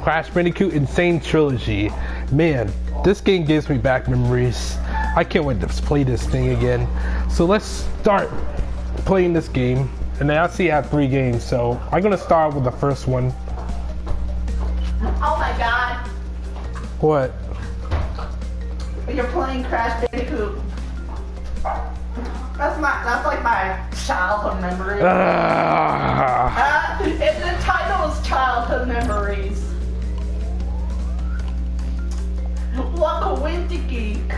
Crash Bandicoot N. Sane Trilogy. Man, this game gives me back memories. I can't wait to play this thing again. So let's start playing this game. And I see I have three games, so I'm gonna start with the first one. Oh my god. What? You're playing Crash Bandicoot. That's my that's like my childhood memory. Ah. Uh, and the title is Childhood Memories. Like a windy geek.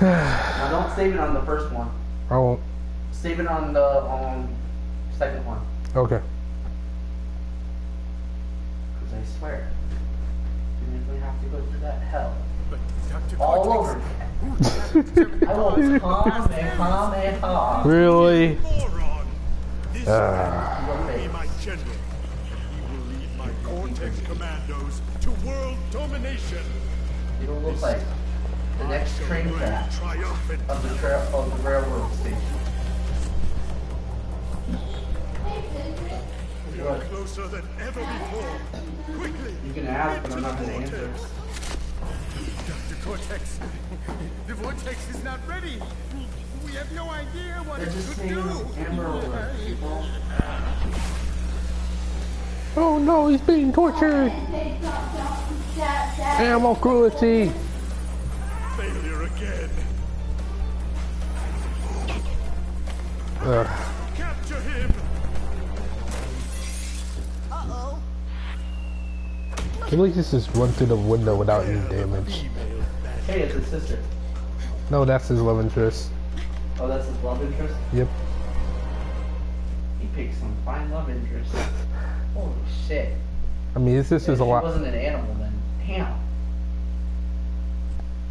Now don't save it on the first one. I won't. Save it on the um, second one. Okay. Because I swear, you usually have to go through that hell all over. who's I will come and come and come. Really? moron? This Ah. man will be my general. He will Cortex commandos to world domination. It'll look like the next train track of the trail of the railroad station. We are closer than ever before. Quickly, You can ask, but I'm not going to answer. Dr. Cortex. The vortex is not ready. We have no idea what They're it could do. Amber Alert, people. Oh no, he's being tortured. Animal cruelty. Failure again. Ugh. Capture him. Uh oh. At least this just run through the window without any damage. Hey, it's his sister. No, that's his love interest. Oh, that's his love interest? Yep. He picked some fine love interest. Holy shit. I mean, this, this Yeah, is a lot. wasn't an animal then. Damn.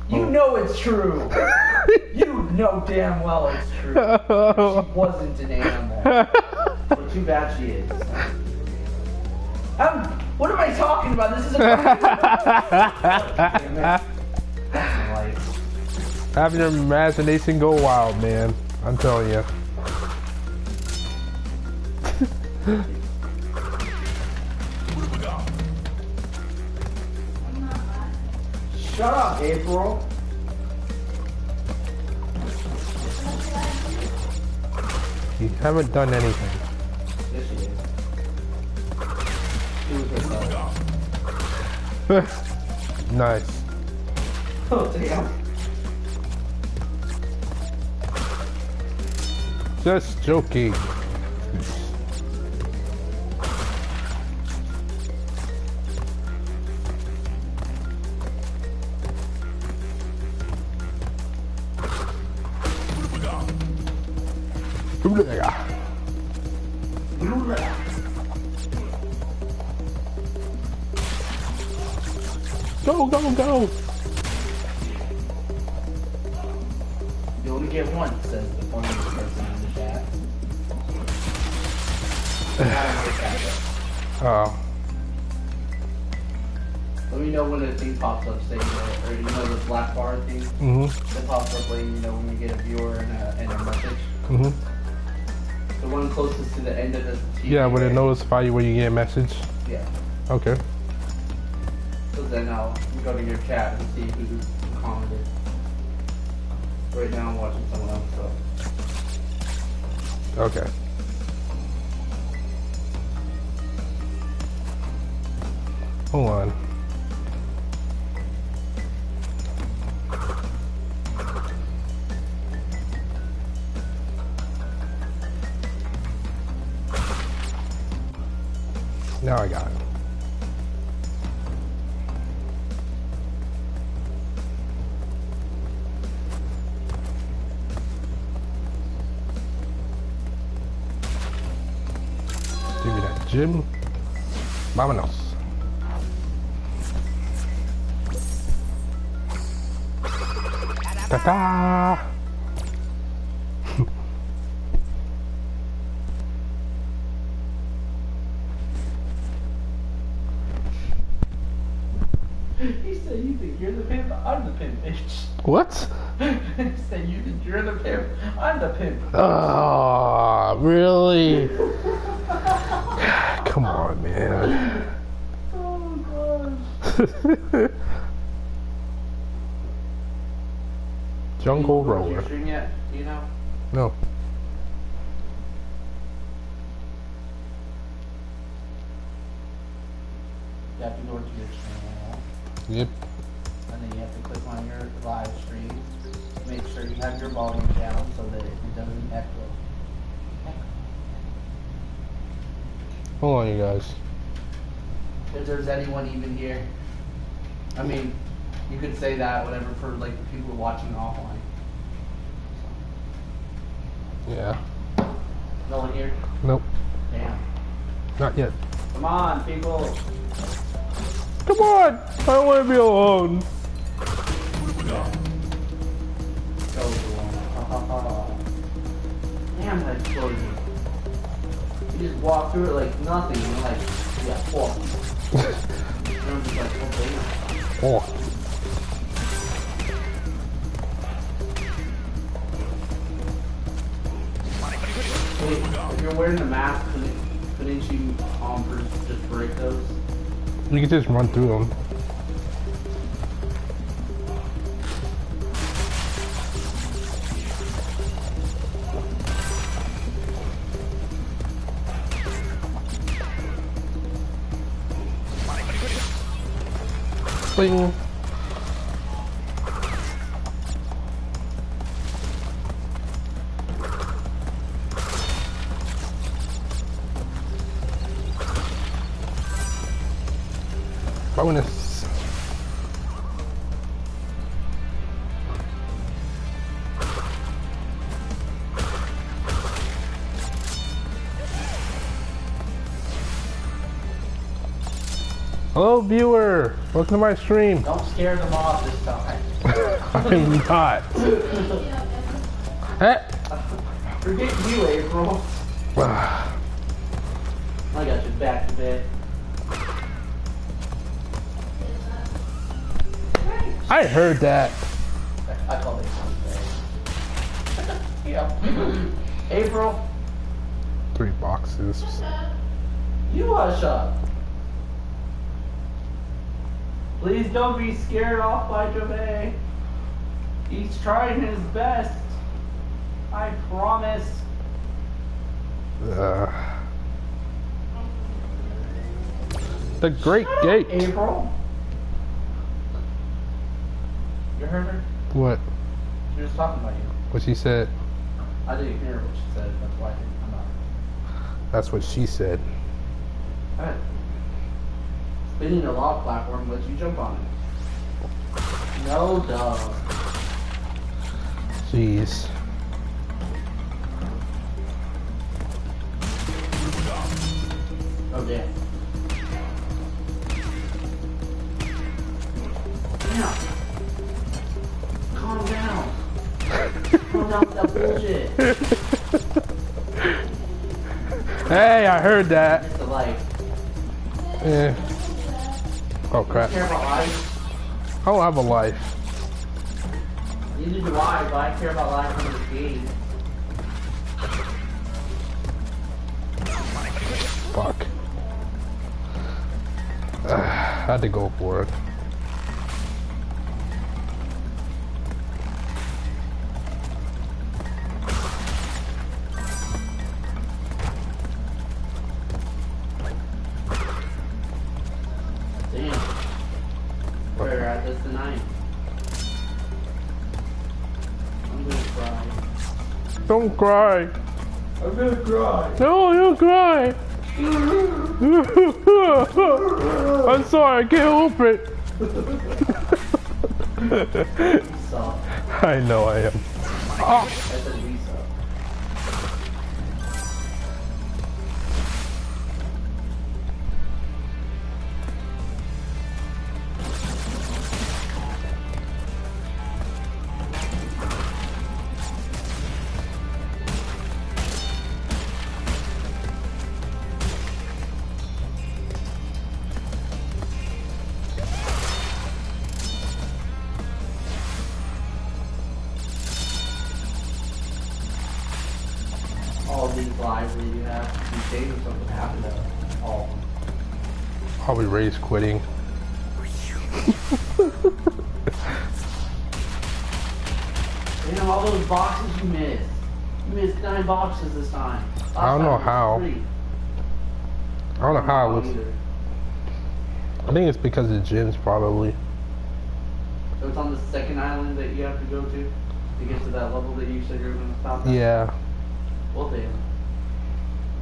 You Oh. know it's true. you know damn well it's true. She wasn't an animal. Well, too bad she is. Um, what am I talking about? This is a. Have your imagination go wild, man. I'm telling you. Shut up, April. You haven't done anything. Yes, she is. She was herself. nice. Oh, damn. Just joking. Go, go, go! You only get one, says the funniest person in the chat. Not in the chat, Oh. Let me know when the thing pops up that, or you know the black bar thing Mm-hmm. that pops up letting you know when you get a viewer and a Yeah, would it notify you when you get a message? Yeah. Okay. So then uh, I'll go to your chat and see who commented. Right now I'm watching someone else, so. Okay. Hold on. The pimp. Ah, really? Come on, man. Oh gosh. Jungle Roller. stream yet? Do you know? No. You have to go to your channel, Yep. and then you have to click on your live stream. Make sure you have your volume down so that it doesn't echo. Hold on, you guys. If there's anyone even here. I mean, you could say that, whatever, for like the people watching offline. Yeah. No one here? Nope. Damn. Not yet. Come on, people. Come on! I don't want to be alone. Everyone. Damn, that explosion. You just walk through it like nothing, and you're like, yeah, fuck. and I'm just like, oh, damn. Oh. Wait, if you're wearing the mask, couldn't, couldn't you um, just- just break those? You can just run through them. свою Welcome to my stream. Don't scare them off this time. I'm not. Eh. Forget you, April. I got you back to bed. I heard that. I call it bed. yeah. April, Three boxes. you hush up. Please don't be scared off by Jove. He's trying his best. I promise. Uh, the Great Gate. April. You heard her? What? She was talking about you. What she said? I didn't hear what she said. That's why I didn't come out. That's what she said. Alright. Spinning a log platform lets you jump on it. No dog. Jeez. Oh damn. Calm down. Calm down with that bullshit. Hey, I heard that. It's the life. Eh. Oh crap. Life. I don't have a life. Neither do I, but I care about life in the game. Fuck. I had to go for it. Don't cry. I'm gonna cry. No, don't cry. I'm sorry, I can't help it. I know I am. I Ray's quitting. You know, all those boxes you missed. You missed nine boxes this time. Last I don't know time it was how. three. I don't know how it was. either. I think it's because of gyms, probably. So it's on the second island that you have to go to to get to that level that you said you were going to stop at? Yeah. Well, damn.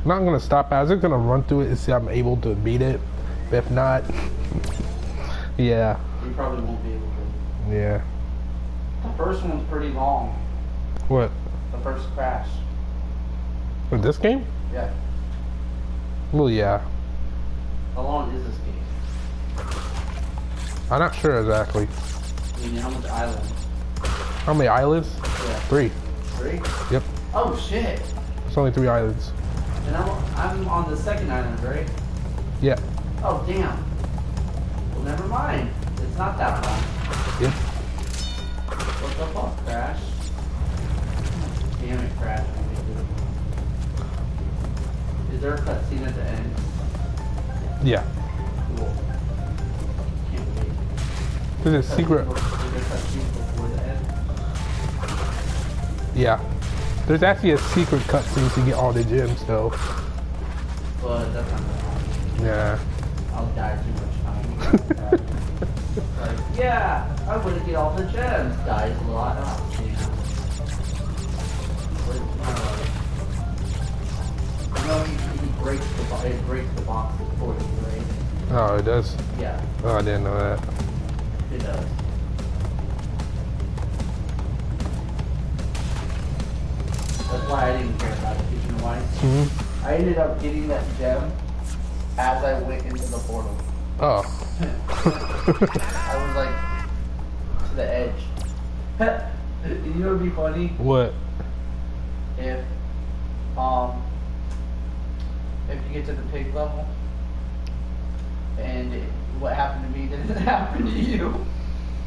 I'm not gonna stop. I'm just gonna run through it and see if I'm able to beat it. If not, yeah, You probably won't be able to. yeah. The first one's pretty long. What? The first crash. With this game? Yeah. Well, yeah. How long is this game? I'm not sure exactly. I mean, how much island? How many islands? Yeah. Three. Three? Yep. Oh, shit. It's only three islands. And I'm, I'm on the second island, right? Yeah. Oh, damn. Well, never mind. It's not that long. Yep. What the fuck, Crash? Damn it, Crash. Is there a cutscene at the end? Yeah. Cool. Can't wait. There's a secret. Is a cutscene before the end? Yeah. There's actually a secret cutscene to get all the gems, though. But that's not gonna. Yeah. Die too much time. like, yeah, I'm gonna get all the gems. Dies a lot. Oh, damn. Wait, no. You know, he, he breaks the it breaks the box for you, right? Oh, it does. Yeah, Oh, I didn't know that. it does. That's why I didn't care about it. You know why? hmm I ended up getting that gem as I went into the portal. Oh. I was like to the edge. you know what'd be funny what? if um if you get to the pig level and it, what happened to me didn't happen to you.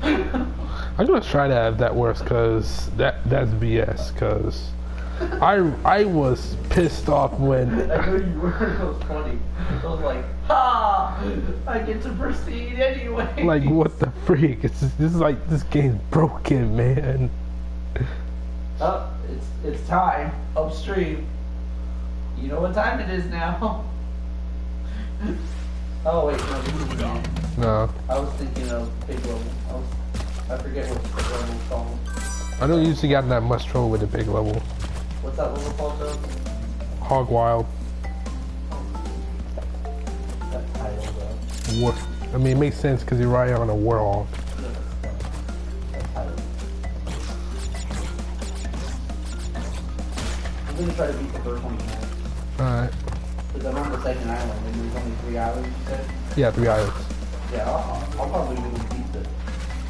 I'm gonna try that if that works, cause that that's BS. Cause I I was pissed off when I know you were. It was funny. I was like, ha! I get to proceed anyway. like what the freak? It's just, this is like this game's broken, man. Oh, it's it's time upstream. You know what time it is now. oh wait, no, this is wrong. No, I was thinking of big level. I, was, I forget what pig level called. I don't usually got that much trouble with the big level. What's that level called though? Hog Wild That title though. War. I mean, it makes sense because you're riding on a warhog. I'm gonna try to beat the first one tonight. Alright. Because I'm on the second island and there's only three islands you said. Yeah, three islands. Yeah, I'll, I'll probably really beat the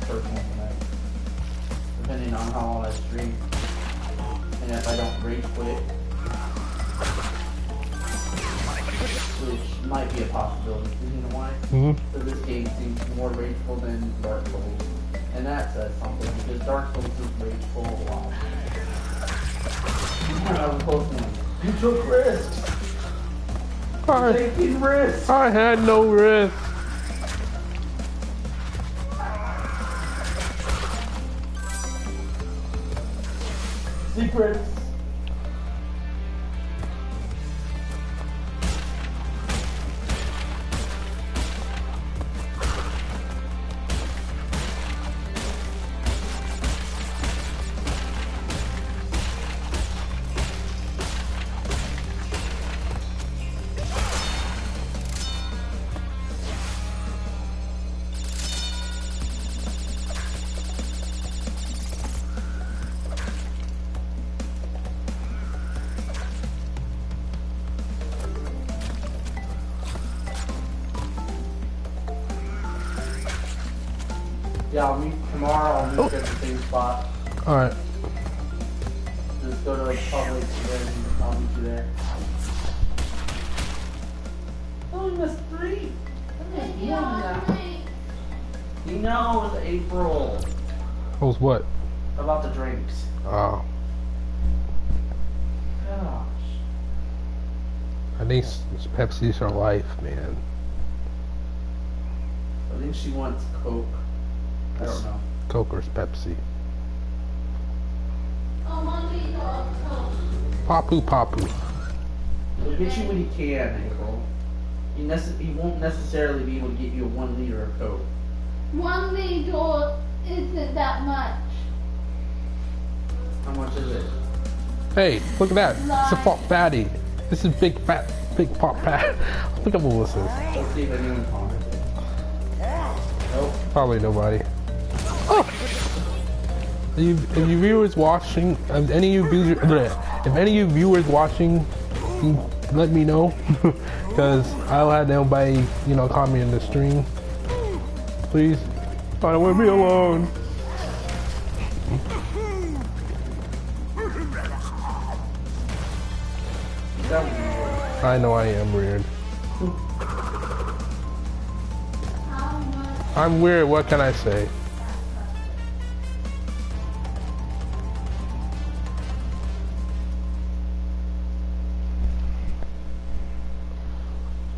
first one tonight. Depending on how long I stream. And if I don't rage quit. Which might be a possibility. You know why? hmm So this game seems more rageful than Dark Souls. And that says something because Dark Souls is rageful a lot. I was close one. You took risks! I, Taking risks! I had no risk. Secrets! Yeah, I'll meet tomorrow. I'll meet you at the same spot. Alright. Just go to a public and I'll meet you there. Oh, we missed three. He knows April What was what? about the drinks. Oh, Gosh. I think s- Pepsi's her life, man. I think she wants Coke. I don't know. Coke or Pepsi. Oh, mommy. Papu Papu. He'll get you what he can, Nicole. He, nece- he won't necessarily be able to get you a one liter of Coke. One liter isn't that much. How much is it? Hey, look at that. It's a pop fatty. This is big fat, big pop fat. Look at what this is. Let's see if anyone commented. Nope. Probably nobody. Oh! If you, if you viewers watching, if any of you viewers, if any of you viewers watching, let me know, because I'll have nobody, you know, comment in the stream. Please, I don't want to be alone. That would be weird. I know I am weird. I'm weird. What can I say?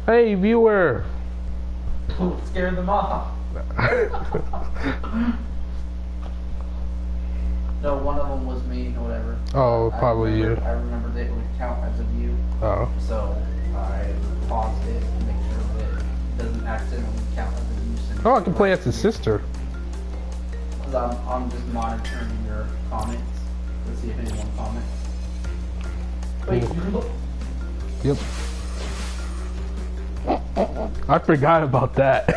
Hey, viewer. Scared them off. No, one of them was me or whatever. oh, I probably you. I remember that it would count as a view, Oh, so I paused it to make sure that it doesn't accidentally count as a view. since- oh, I can play as his sister. 'Cause I'm, I'm just monitoring your comments to see if anyone comments. Wait, you look. Yep. I forgot about that.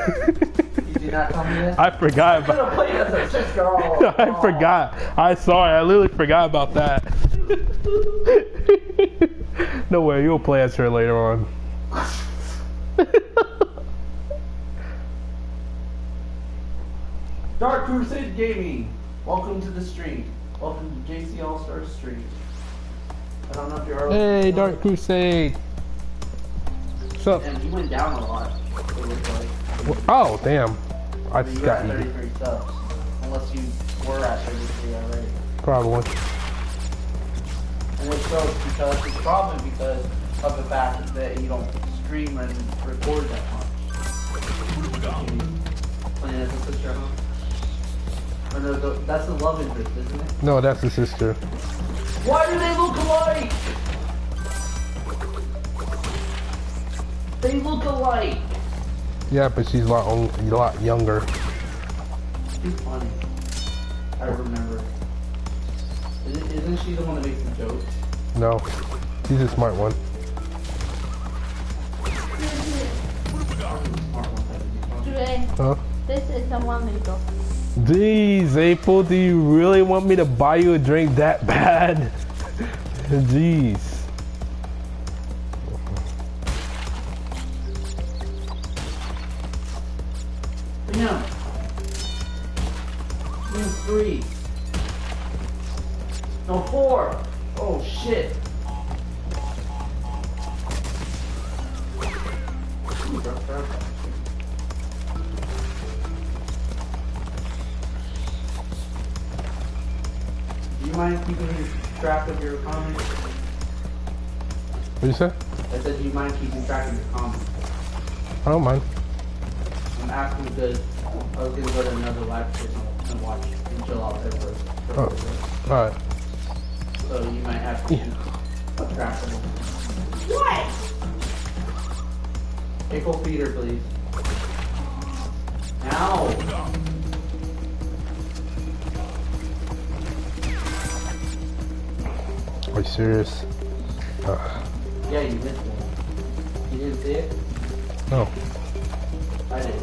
You did not tell me this? I forgot about. play as a sister. Oh, I forgot. I sorry. I literally forgot about that. no way. You'll play as her later on. Dark Crusade Gaming. Welcome to the stream. Welcome to JC All Star stream. I don't know if you're. Hey, Dark Crusade. What's up? And you went down a lot. Like. Oh, damn. I you're forgot 33 subs. Unless you were at 33 already. Probably. And which shows because it's probably because of the fact that you don't stream and record that much. Playing as a sister, huh? Or no, that's the love interest, isn't it? No, that's his sister. Why do they look alike? They look alike. Yeah, but she's a lot, on- a lot younger. She's funny. I remember. Isn't, isn't she the one that makes the jokes? No, she's a smart one. Smart one type of dude. Today, Huh? this is the one liter. Jeez, April, do you really want me to buy you a drink that bad? Jeez. Damn. Damn, three. No, four. Oh, shit. Do you mind keeping track of your comments? What you say? I said, do you mind keeping track of your comments? I don't mind. I'm asking because I was gonna go to another live stream and watch and chill out there for, for Oh. a bit. Alright. So you might have to keep track of them. What? Pickle feeder, please. Now. Are you serious? Uh, Yeah, you missed one. You didn't see it? no. I did. I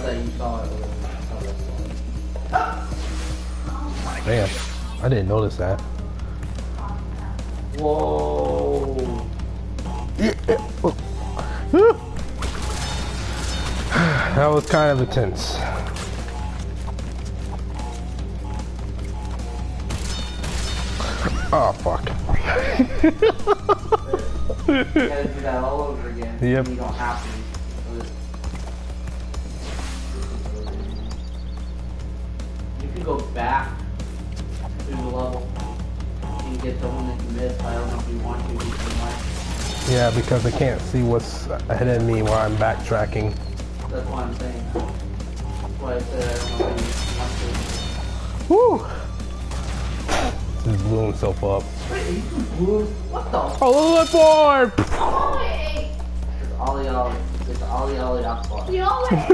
thought you saw it. but I thought I saw it. Damn. I didn't notice that. Whoa! That was kind of intense. Oh, fuck. You gotta do that all over again. Yep. You don't have to. Can go back through the level and get the one that you missed. I don't know if you want to. You can like Yeah, because I can't see what's ahead of me while I'm backtracking. That's why I'm saying. That's why I said I don't know if Woo! Just blew himself up. you Wait, are you blue? What the f- Oh, look for! Wait, It's Ollie Ollie. It's Ollie Ollie Aqua. you always.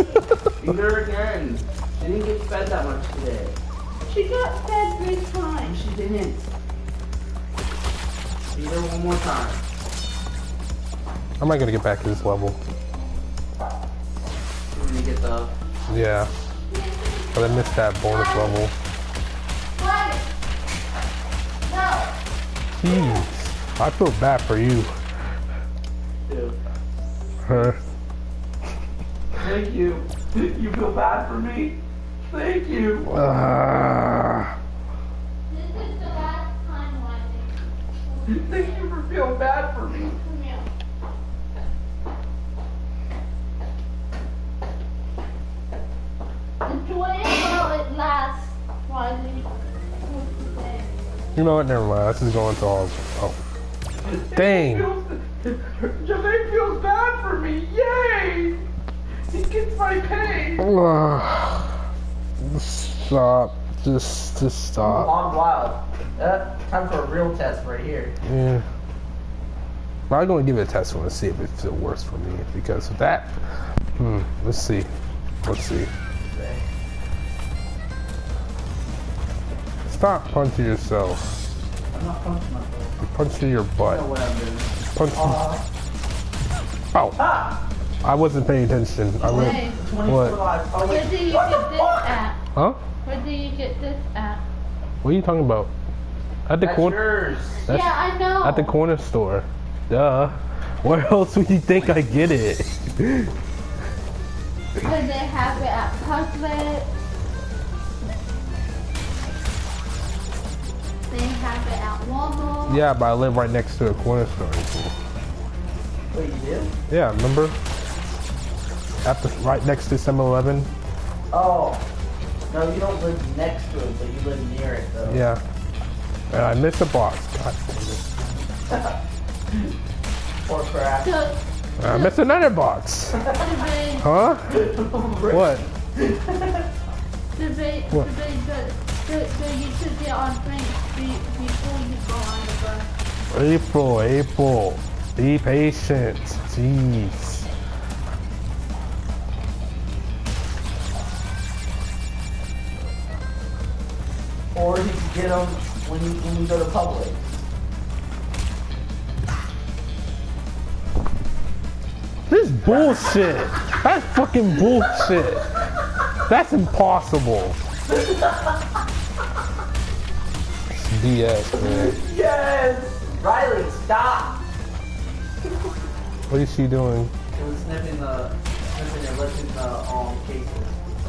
Feed her again. She didn't get fed that much today. She got fed three times. She didn't. Feed her one more time. How am I gonna get back to this level? We're gonna get the. Yeah, but I missed that bonus level. Wait. No. Jeez, I feel bad for you. Two. Huh? Thank you. You feel bad for me? Thank you. Ah. This is the last time, Wendy. Thank you for feeling bad for me. Enjoy it while it lasts, Wendy. What's the thing? you know what? Never mind. This is going to all. Oh, dang. Jermaine feels bad for me. Yay! He gets my pay. Stop. Just, just stop. On wild. Uh, time for a real test right here. Yeah. I'm gonna give it a test one to see if it feels worse for me because of that. Hmm. Let's see. Let's see. Stop punching yourself. I'm not punching myself. You're punching your I know butt. what I'm doing. Punching. Uh, Oh, ah! I wasn't paying attention. I went. Hey, What? Oh, where do you What get this fuck? at? Huh? Where do you get this at? What are you talking about? At the corner. yours. Yeah, I know. at the corner store. Duh. Where else would you think I get it? Because they have it at Puzzlet. They have it at Walmart. yeah, but I live right next to a corner store. Wait, you do? Yeah, remember? At the right next to 7-Eleven. Oh. No, you don't live next to it, but you live near it, though. Yeah. And I missed a box. God damn Or crap. I missed another box. Huh? What? debate, What? debate, but, but, but you should get on Frank before you go on the bus. April, April. Be patient. Jeez. Or you can get them when you when you go to public. This bullshit. That's fucking bullshit. That's impossible. BS, man. Yes! Riley, stop! What is she doing? It was sniffing the sniffing and licking the um cases.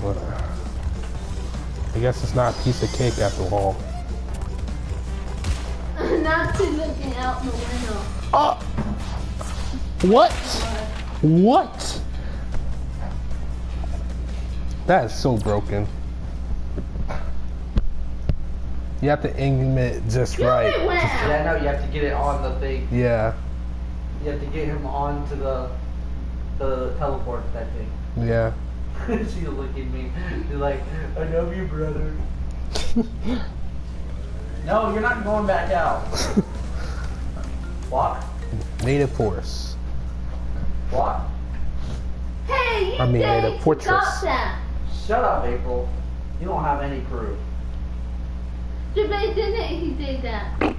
What? I guess it's not a piece of cake after all. Not to looking out the window. Oh! What? What? That is so broken. You have to aim it just Give right. it where? Yeah, no, you have to get it on the thing. Yeah, You have to get him onto the the teleport that thing. yeah. She's looking at me. She's like, I love you, brother. no, you're not going back out. Walk, Native force. walk. Hey, you I mean, said made a fortress. Stop that. Shut up, April. You don't have any proof. Debate didn't he did that?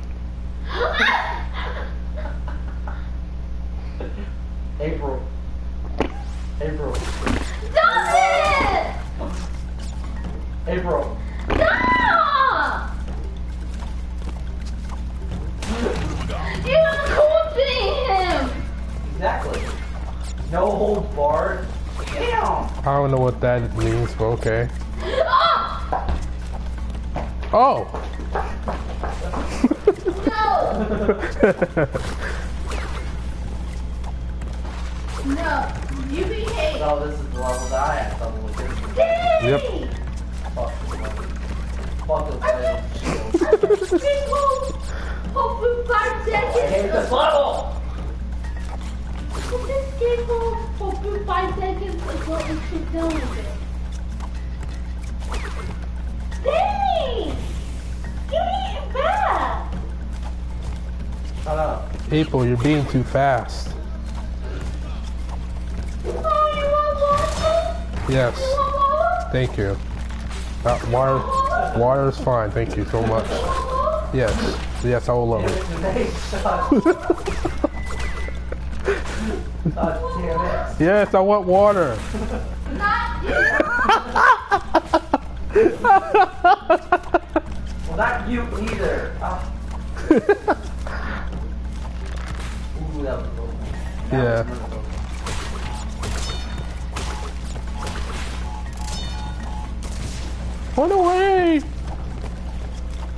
April. April. Stop it! April. Stop! You're coaching him! Exactly. No holds barred. Damn. I don't know what that means, but okay. Oh! Oh! No! No! You behave! So this is the level that I had trouble with. This is Yep. fuck this level. Fuck this level. Shield. People! Hopefully five I hate seconds! this level. this game for, for five seconds is what we should do with it. Dang! Give me it back! Shut up. April, you're being too fast. Yes, thank you. Uh, water, water is fine. Thank you so much. Yes, yes, I will love it. Yes, I want water. Well, not you either. Ah.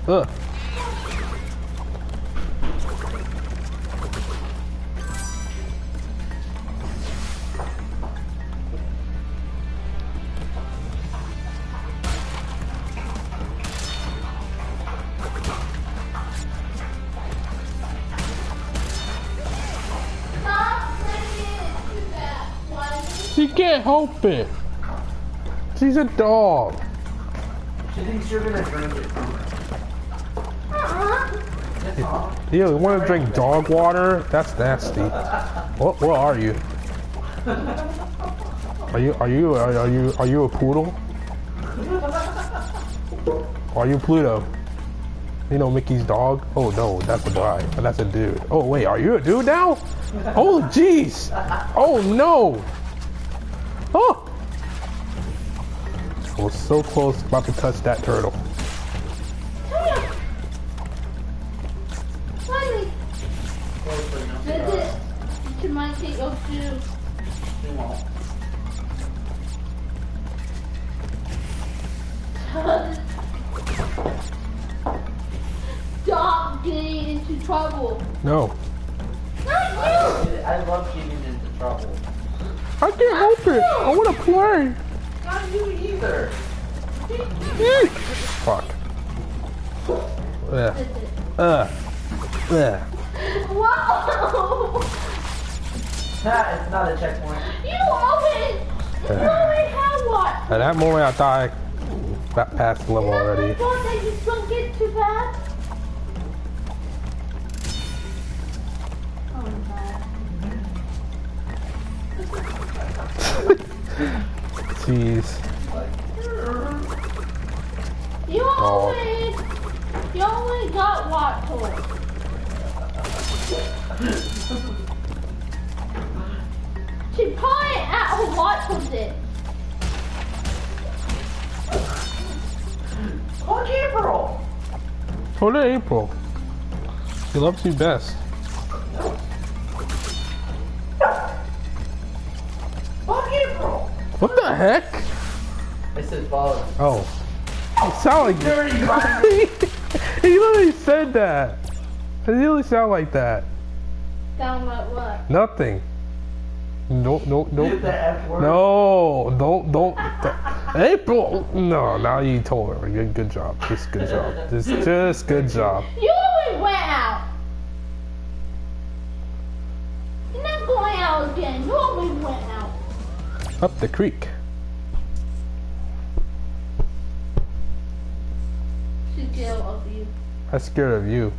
Ugh. Stop singing to that one. She can't help it. She's a dog. She thinks you're gonna drink it. You want to drink dog water? That's nasty. What? What are you? Are you? Are you? Are, are you? Are you a poodle? Are you Pluto? You know Mickey's dog? Oh no, that's a guy. That's a dude. Oh wait, are you a dude now? Oh jeez. Oh no. Oh. I was so close about to touch that turtle. She probably at her watch with it. Fuck April. Told her April. She loves you best. Fuck April. What the heck? I said follow. Oh. You sound like he literally said that. It really sound like that. Sound like what? Nothing. No, no, Did no. the F word. No, don't, don't. don't. April. No, now you told her. Good, good job. Just good job. Just, just good job. You always went out. You're not going out again. You always went out. Up the creek. She's scared of you. I'm scared of you.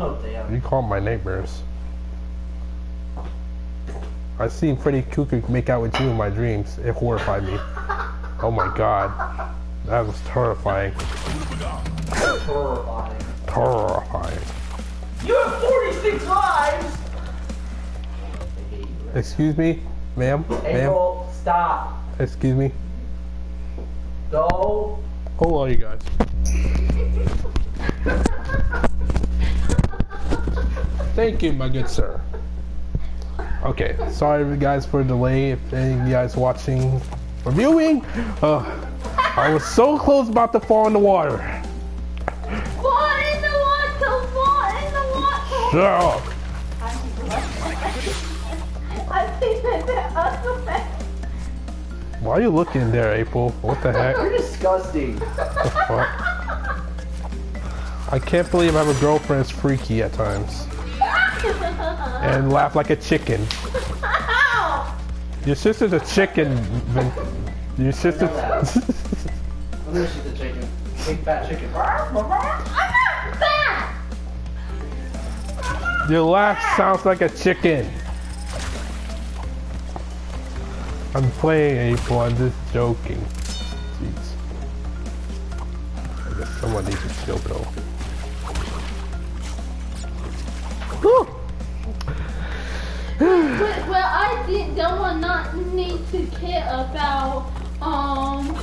Oh damn. You call my neighbors. I seen Freddy Krueger make out with you in my dreams. It horrified me. Oh my god. That was terrifying. Terrifying. Terrifying. You have 46 lives. Excuse me? Ma'am? Ma'am? April, stop. Excuse me? Go. Old you guys? Thank you, my good sir. Okay, sorry guys for the delay. If any of you guys watching or viewing, uh, I was so close about to fall in the water. Fall in the water. Fall in the water. Shut up. I think that the other way. Why are you looking there, April? What the heck? You're disgusting. The fuck? I can't believe I have a girlfriend that's freaky at times. And laugh like a chicken. Your sister's a chicken. Your sister. Let me see the chicken. Big fat chicken. I'm not fat! Your laugh sounds like a chicken. I'm playing April. I'm just joking. Jeez. I guess someone needs to chill though. Whew. But, well, I think that one not need to care about, um,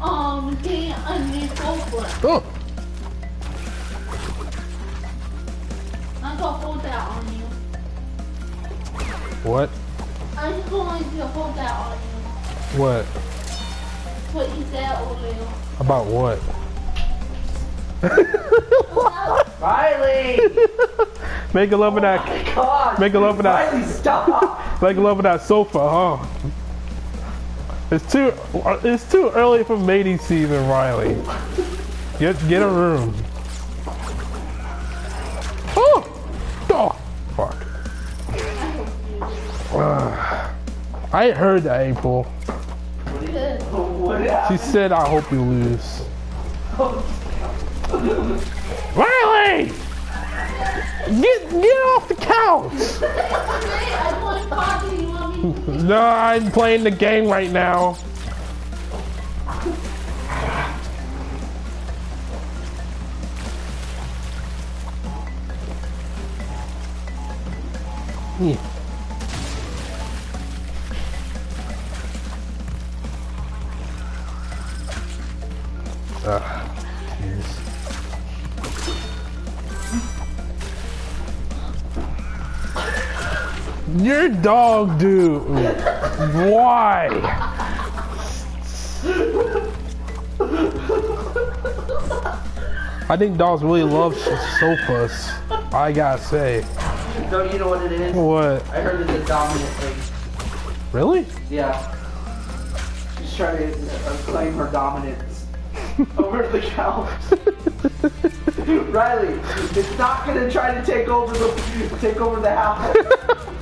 um, getting a new sofa. Oh, I'm gonna hold that on you. what? I'm going to hold that on you. What? What you said earlier. About what? Riley! Make a love of that. God! Make a love of that. Riley, stop! Make a love of that sofa, huh? It's too. It's too early for mating season, Riley. Get get a room. Oh, oh, fuck. Ah. I heard that, April. She said, "I hope you lose." Riley, get get off the couch. No, I'm playing the game right now. Yeah. Ah, Your dog, dude. Why? I think dogs really love sofas. I gotta say. Don't you know what it is? What? I heard it's a dominant thing. Really? Yeah. She's trying to claim her dominance over the couch. Riley, it's not gonna try to take over the take over the house.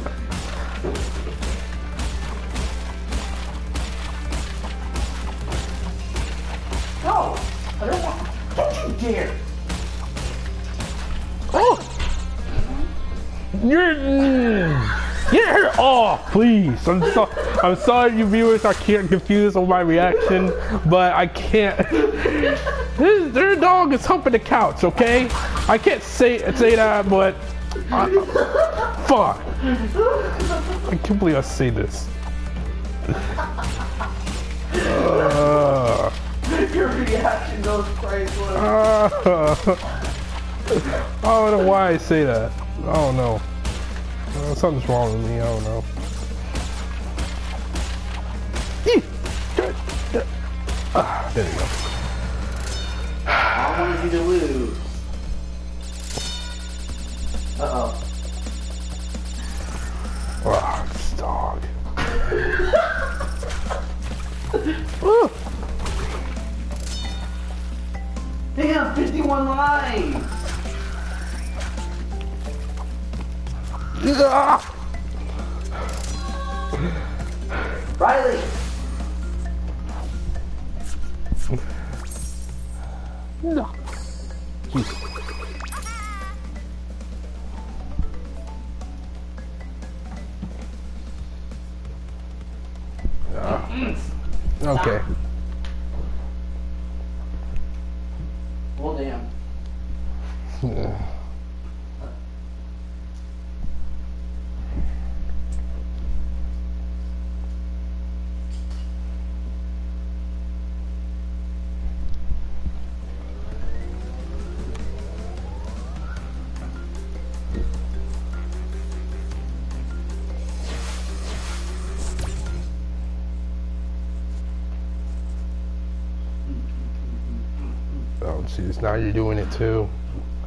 no, I don't want. Don't you dare! Oh! You're. Get her off, please. I'm so. I'm sorry, you viewers are ca- confused on my reaction, but I can't. This, their dog is humping the couch. Okay, I can't say say that, but. I, fuck. I can't believe I say this. Uh, Your reaction goes priceless. uh, I don't know why I say that. I don't know. Uh, something's wrong with me. I don't know. Eeh. Good. Good. Ah, there you go. I wanted you to lose. Uh oh. Ah, Jeez. Now you're doing it too.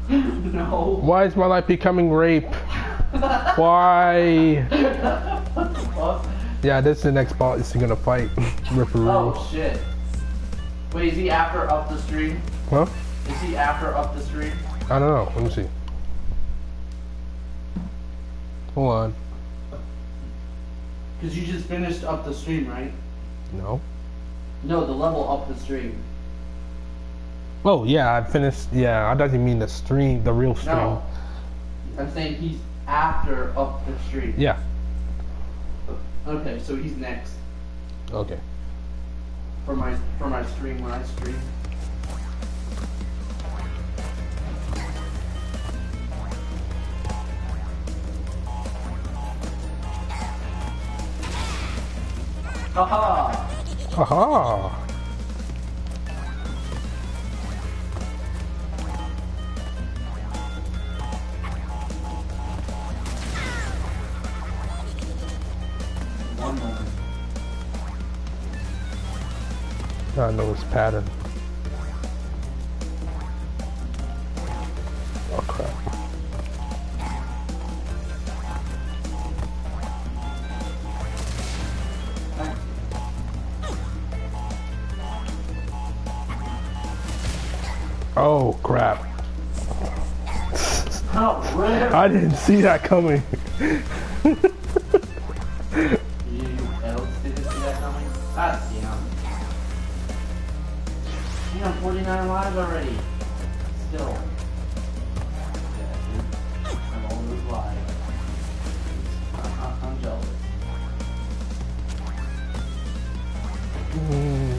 No. Why is my life becoming rape? Why? Yeah, this is the next boss. Is gonna fight Ripper Roo. Oh, shit. Wait, is he after up the stream? Huh? Is he after up the stream? I don't know. Let me see. Hold on. Because you just finished up the stream, right? No. No, the level up the stream. Oh yeah, I finished. Yeah, I doesn't mean the stream, the real stream. No. I'm saying he's after up the stream. Yeah. Okay, so he's next Okay. for my for my stream when I stream. Haha! Haha. I know his pattern. Oh crap. Oh crap. Oh! I didn't see that coming. You else didn't see that coming? God damn. Damn, 49 lives already. Still. I'm all those lives. I'm jealous. Got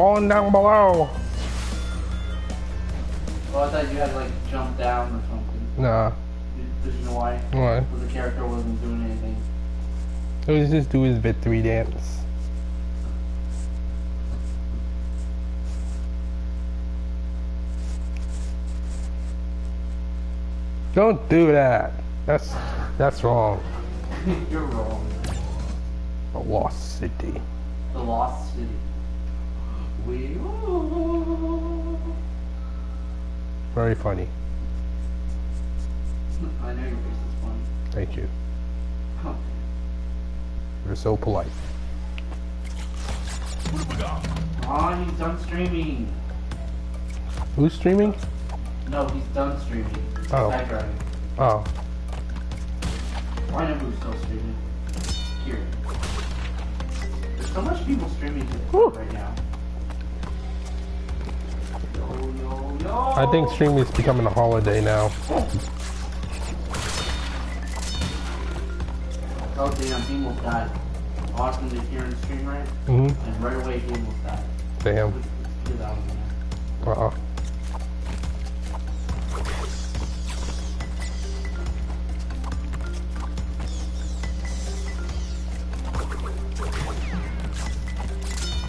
Falling down below. Well, I thought you had like jump down or something. Nah. Did, did you know why? What? Because the character wasn't doing anything. Let's just do his victory dance. Don't do that. That's that's wrong. You're wrong. A lost city. The Lost City. We. Very funny. I know your face is funny. Thank you. Oh, You're so polite. Aw, he's done streaming. Who's streaming? No, he's done streaming. Oh. Dragon. Oh, I know who's still streaming. Here. There's so much people streaming to this Whew. right now. Yo, yo, yo! I think streaming is becoming a holiday now. Oh damn, he almost died. Awesome to hear in stream right? hmm And right away he almost died. Damn. Get that one, man. Uh uh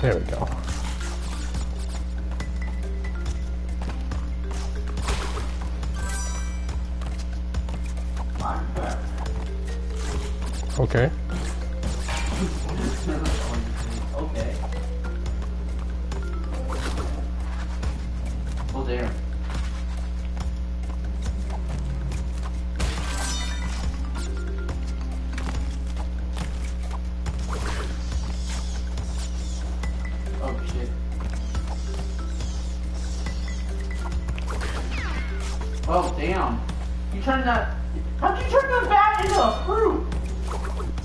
There we go. Okay. okay. Oh damn.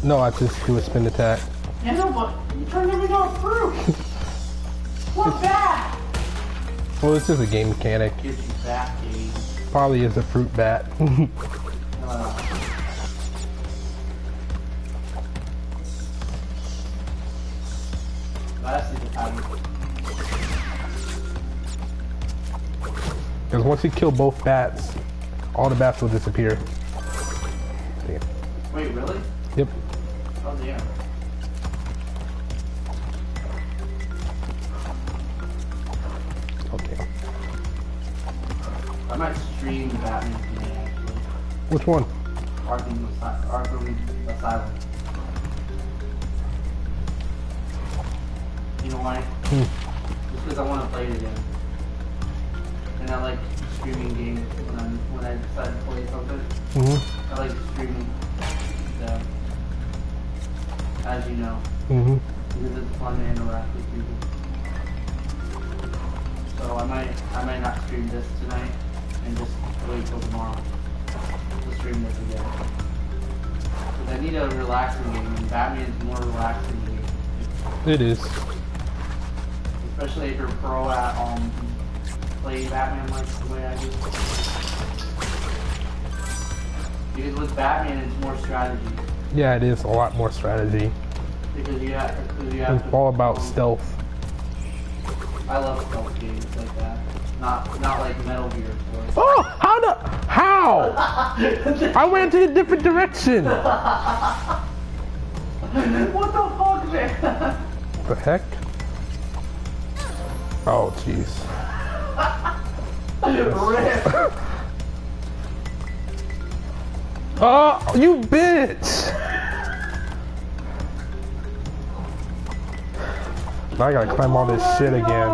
No, I just do a spin attack. Yeah, no, but you turned him into a fruit. what bat? Well, it's just a game mechanic. Get you back, Gabe. Probably is a fruit bat. Uh, I see the pattern. Because once you kill both bats, all the bats will disappear. Which one? Arkham, Asy- Arkham Asylum. You know why? Hmm. Just because I want to play it again. And I like streaming games when I when I decide to play something. It is. Especially if you're pro at um playing Batman like the way I do. Because with Batman it's more strategy. Yeah, it is a lot more strategy. Because you have because you have It's to- all about um, stealth. I love stealth games like that. Not not like Metal Gear. Oh, how the how? I went in a different direction. what the fuck, man? The heck? Oh, jeez. Oh, you bitch! Now I gotta climb all this shit again.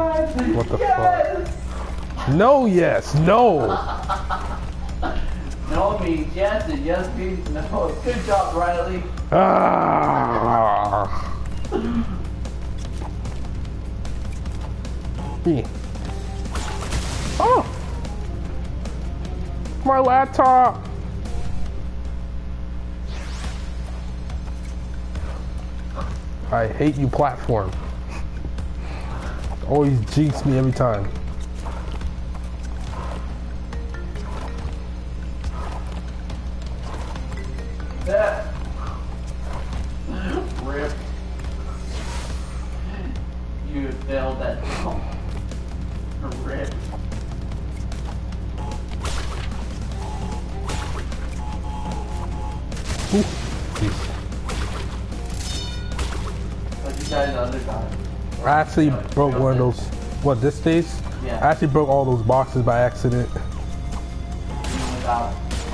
What the fuck? No, yes, no! No means yes, and yes means no. Good job, Riley. Ah! Oh! My laptop! I hate you platform. Always jinx me every time. Actually broke one of those. What, this days? Yeah. I actually broke all those boxes by accident.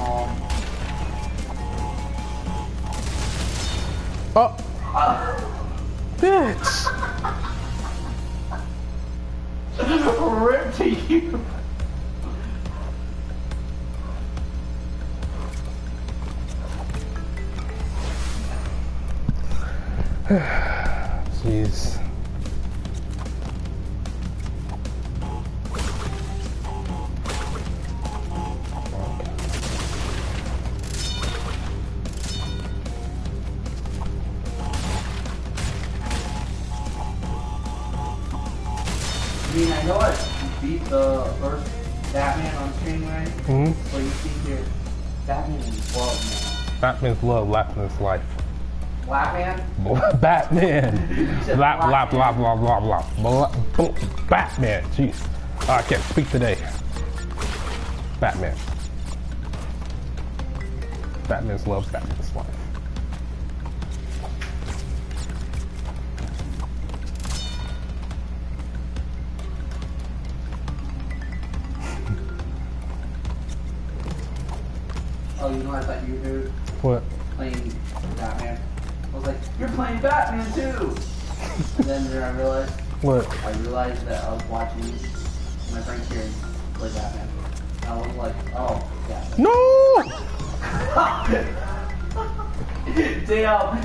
Um Oh, life. Batman? Batman! Blah, blah, blah, blah, blah, blah. blah, blah. Batman, jeez. Oh, I can't speak today. Batman. Batman's love, Batman's life.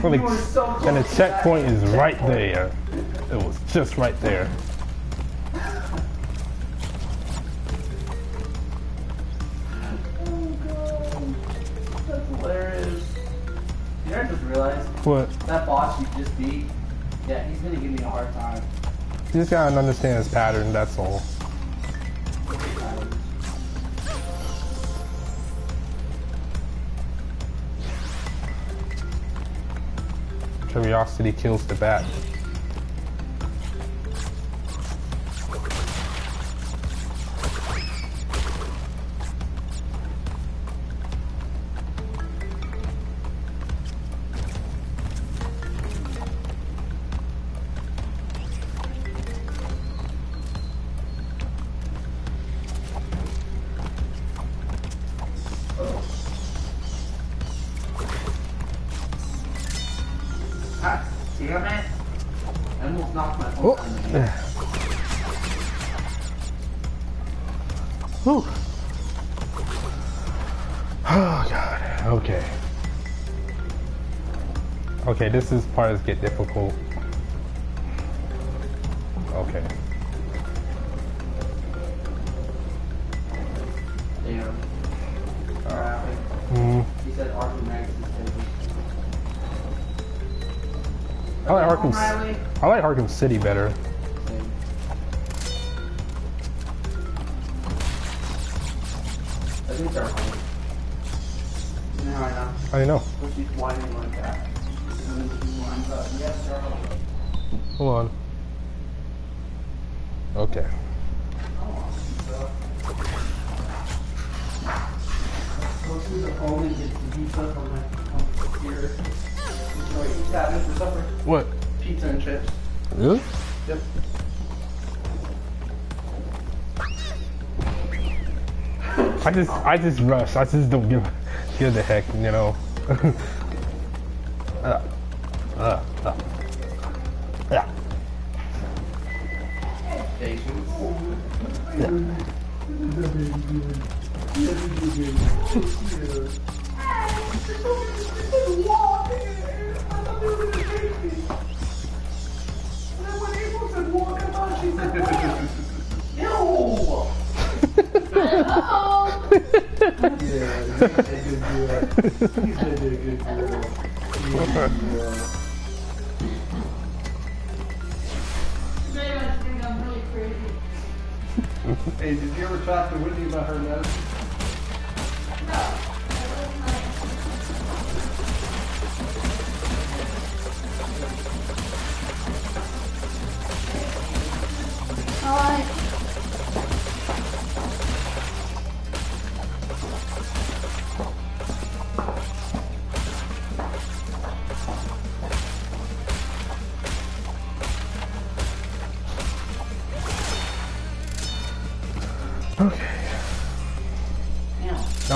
And the, and the to checkpoint is right there. It was just right there. Oh that's hilarious. You know, I just realized What? that boss you just beat. Yeah, he's gonna give me a hard time. You just gotta understand his pattern, that's all. Curiosity kills the bat. Okay, this is part is get difficult. Okay. Damn. Traffic. Mm, He said Arkham Knight is taken. I like Arkham. Riley. S- I like Arkham City better. Just I just rush. I just don't give give the heck, you know.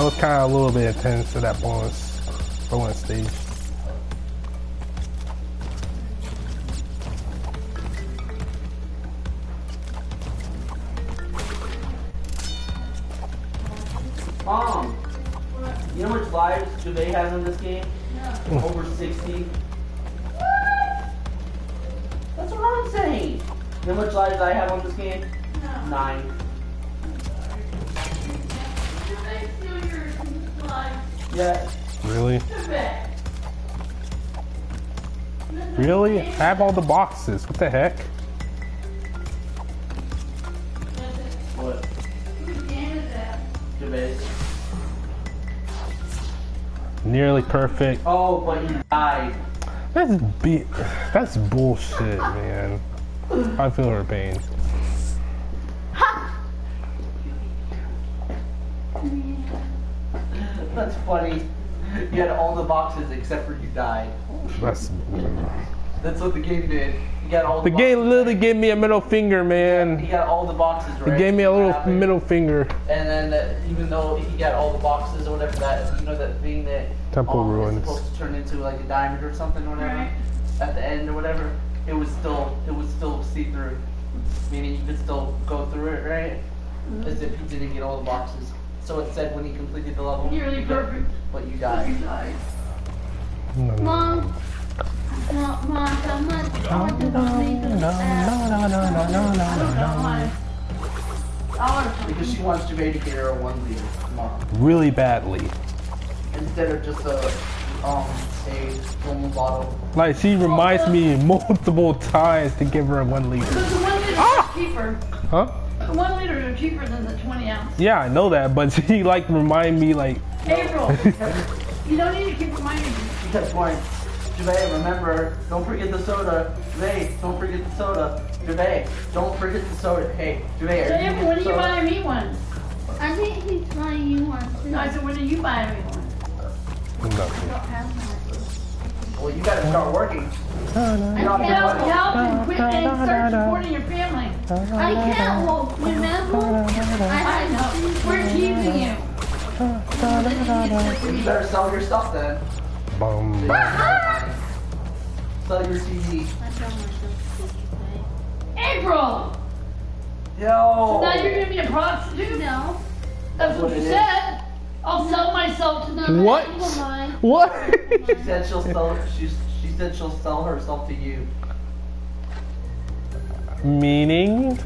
was kind of a little bit intense to that bonus bonus stage. Mom, you know how much lives do they have in this game? Over 60. I have all the boxes. What the heck? What? Whose game that? Debate. Nearly perfect. Oh, but he died. That's be that's bullshit, man. I feel her pain. That's funny. You had all the boxes except for you died. That's That's what the game did. You got all the the game literally right. gave me a middle finger, man. He got all the boxes right. It gave me a little happened? middle finger. And then uh, even though he got all the boxes or whatever that you know that thing that Temple um, ruins. is supposed to turn into like a diamond or something or whatever Right. at the end or whatever, it was still it was still see through. Meaning you could still go through it, right? Mm-hmm. As if he didn't get all the boxes. So it said when he completed the level, Nearly you got- perfect. but you died. Mom, Mom, Mom, how much are the tomatoes at? I don't know, honey. I want Because she wants Jabay to get her a one liter tomorrow. Really badly. Instead of just a um a normal bottle. Like she reminds me multiple times to give her a one liter. Because the one liters are cheaper. Huh? The one liters are cheaper than the 20 ounce. Yeah, I know that, but she like remind me like April, you don't need to keep reminding me. Because point, Jabay, remember, don't forget the soda. Jabay, don't forget the soda. Jabay, don't forget the soda. Hey, Jabay, are Say, you when are you soda? buying me one? I think he's buying you one too. No, I said, when are you buying me one? I nothing. don't have one. Well, you gotta start working. And Not help, money. help and quit and start supporting your family. I can't. Well, remember? I I know, we're teasing you. You better sell your stuff then. Bum, ah! Bum. Sell your CD. I. April. Yo. Now you're gonna be a prostitute? No. That's what What you it is. said. I'll sell myself to them. What? What? She said she'll sell. She she said she'll sell herself to you. Meaning?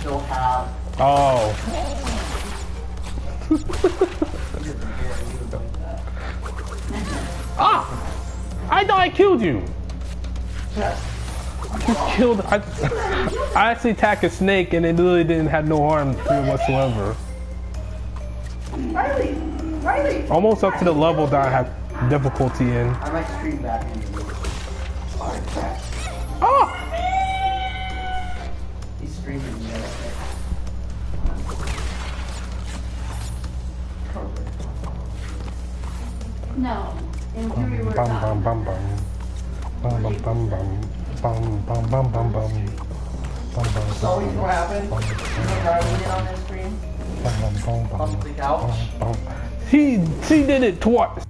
She'll have. Oh. ah! I thought I killed you. You killed. I, I actually attacked a snake and it literally didn't have no harm to it whatsoever. Riley, Riley. Almost up to the level that I have difficulty in. I might stream back in. Ah! He's streaming. Yeah. No. In three we're Bum done. bum bum bum. Bum bum bum bum. Bum bum bum bum bum. Bum bum That's always what happened. bum, You know Riley did on his stream. bum, bum, bum, bum, Bump the couch. bum. He she did it twice.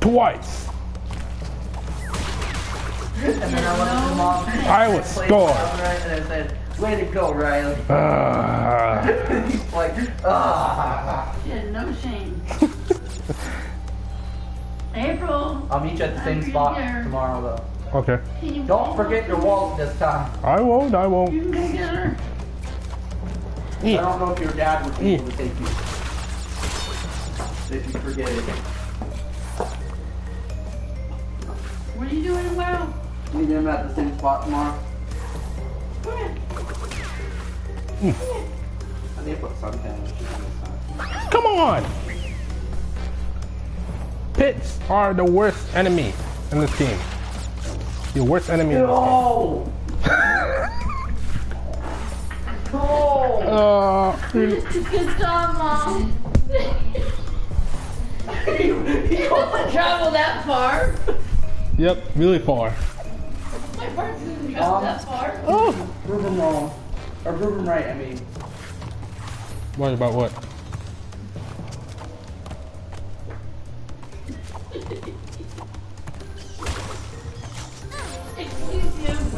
Twice. And then I went to the mom. I was played scarred. Fortnite, And I said, "Way to go, Riley." Ah. He's like, ah. She had no shame. April. I'll meet you at the same spot there. tomorrow, though. okay. Can you Don't forget your wallet this time. I won't. I won't. You can get her. I don't know if your dad would be able to take you. If you forget it. What are you doing, Wow? Meet him at the same spot tomorrow. Hmm. I need to put suntan on. Come on. Pits are the worst enemy in this game. Your worst enemy in this No! No! game. Uh, Good job, mom. Travel that far. yep, really far. My parts didn't travel Um, that far. Oh. Prove him wrong. Or prove him right, I mean. What about what?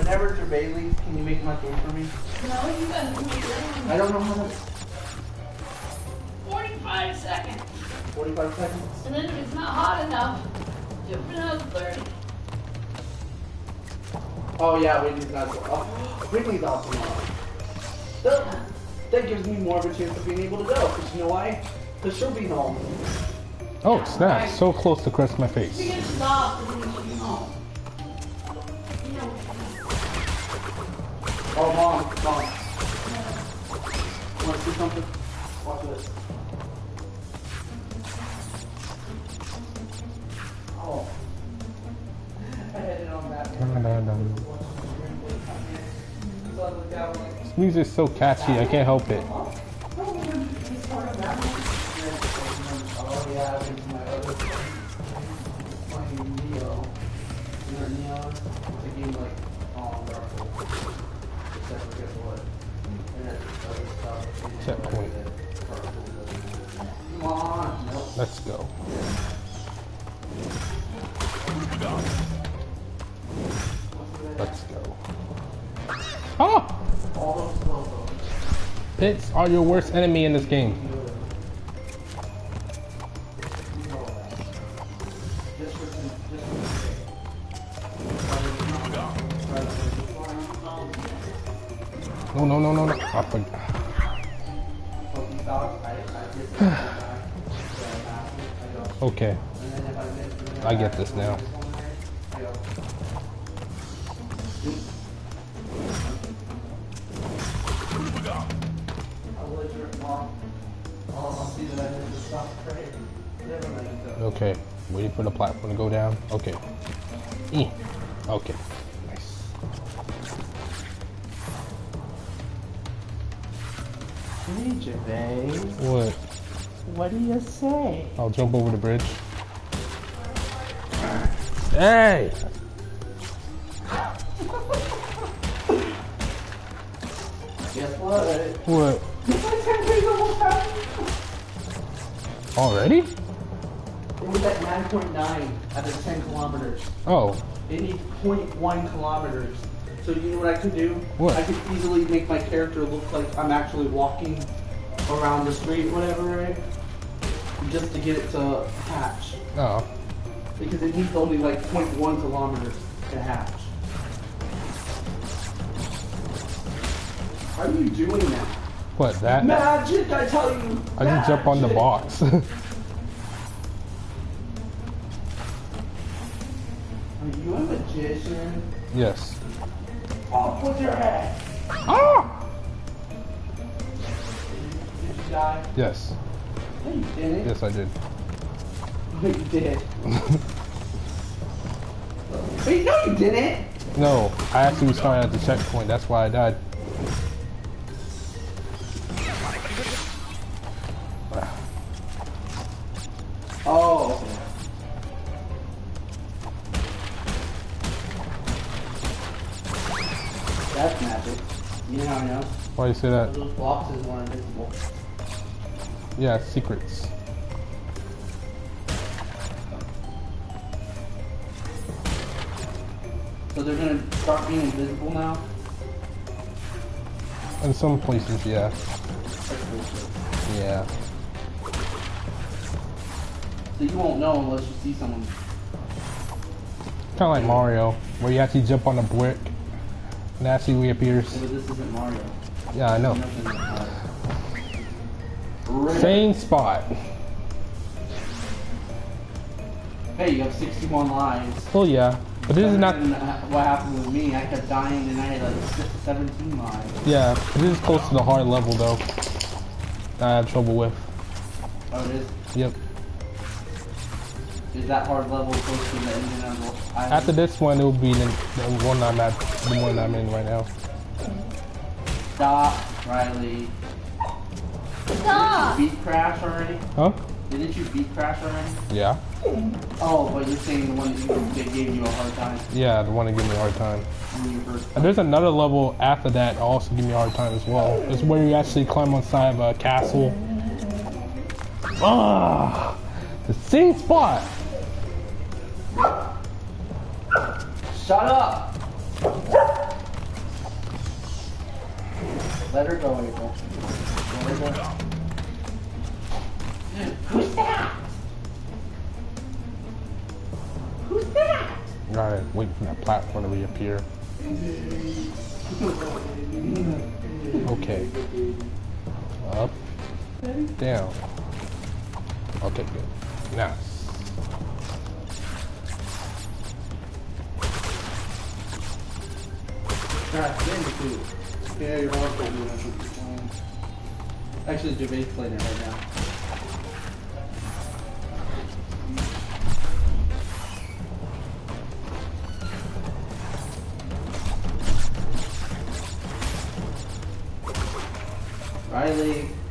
Whenever Gervais leaves, can you make my food for me? No, you gotta wait around. I don't know how much. 45 seconds. 45 seconds? And then if it's not hot enough, do it for another 30. Oh yeah, Whitney's not so. Oh, Whitney's off tomorrow. That, that gives me more of a chance of being able to go. Cause you know why? Cause she'll be home. Oh, snap. So close to crest my You face. Something? Watch this. Oh. I so catchy, I can't help it. Worst enemy in this game. No, no, no, no, no. Ah, I forgot. for these dogs, I I just go back. I go. Okay, I get this now. Nice. Hey, Gervais. What? What do you say? I'll jump over the bridge. Hey! Guess what? What? Already? It was at 9.9 out of 10 kilometers. Oh. They need 0.1 kilometers So you know what I could do? What? I could easily make my character look like I'm actually walking around the street, whatever, right? Just to get it to hatch. Oh. Because it needs only like 0.1 kilometers to hatch. How are you doing that? What, that? Magic, I tell you! I just jump on the box. Are you a magician? yes. Off with your head! Ah! Did you die? Yes. No, you didn't. Yes, I did. No, you did. Wait, no, you didn't! No, I actually started at the checkpoint. That's why I died. Why you say that? Those boxes weren't invisible. Yeah, secrets. So they're gonna start being invisible now? In some places, yeah. Yeah. So you won't know unless you see someone. Kind of like Mario, where you actually jump on a brick and actually reappears. Yeah, but this isn't Mario. Yeah, I know. Nothing like that. Rip. Same spot. Hey, you have 61 lives. Well, yeah. But this is not. Uh, What happened with me? I kept dying and I had like 17 lives. Yeah, this is close to the hard level though. I have trouble with. Oh, it is? Yep. Is that hard level close to the the? After this one, it will be the, the one I'm at, the one I'm in right now. Stop, Riley. Stop! Beat Crash already? Huh? Didn't you beat Crash already? Yeah. Oh, but you're saying the one that you, gave you a hard time Yeah, the one that gave me a hard time. when you first. And there's another level after that that also give me a hard time as well. It's where you actually climb on side of a castle. Ah, the same spot. Shut up! Let her go, April. Let her go. Who's that? Who's that? Gotta wait for that platform to reappear. Okay. Up. Down. Okay, good. Now. Crash Bandicoot. Yeah, your mom told me that's what you're playing. Actually, Gervais playing it right now. Riley.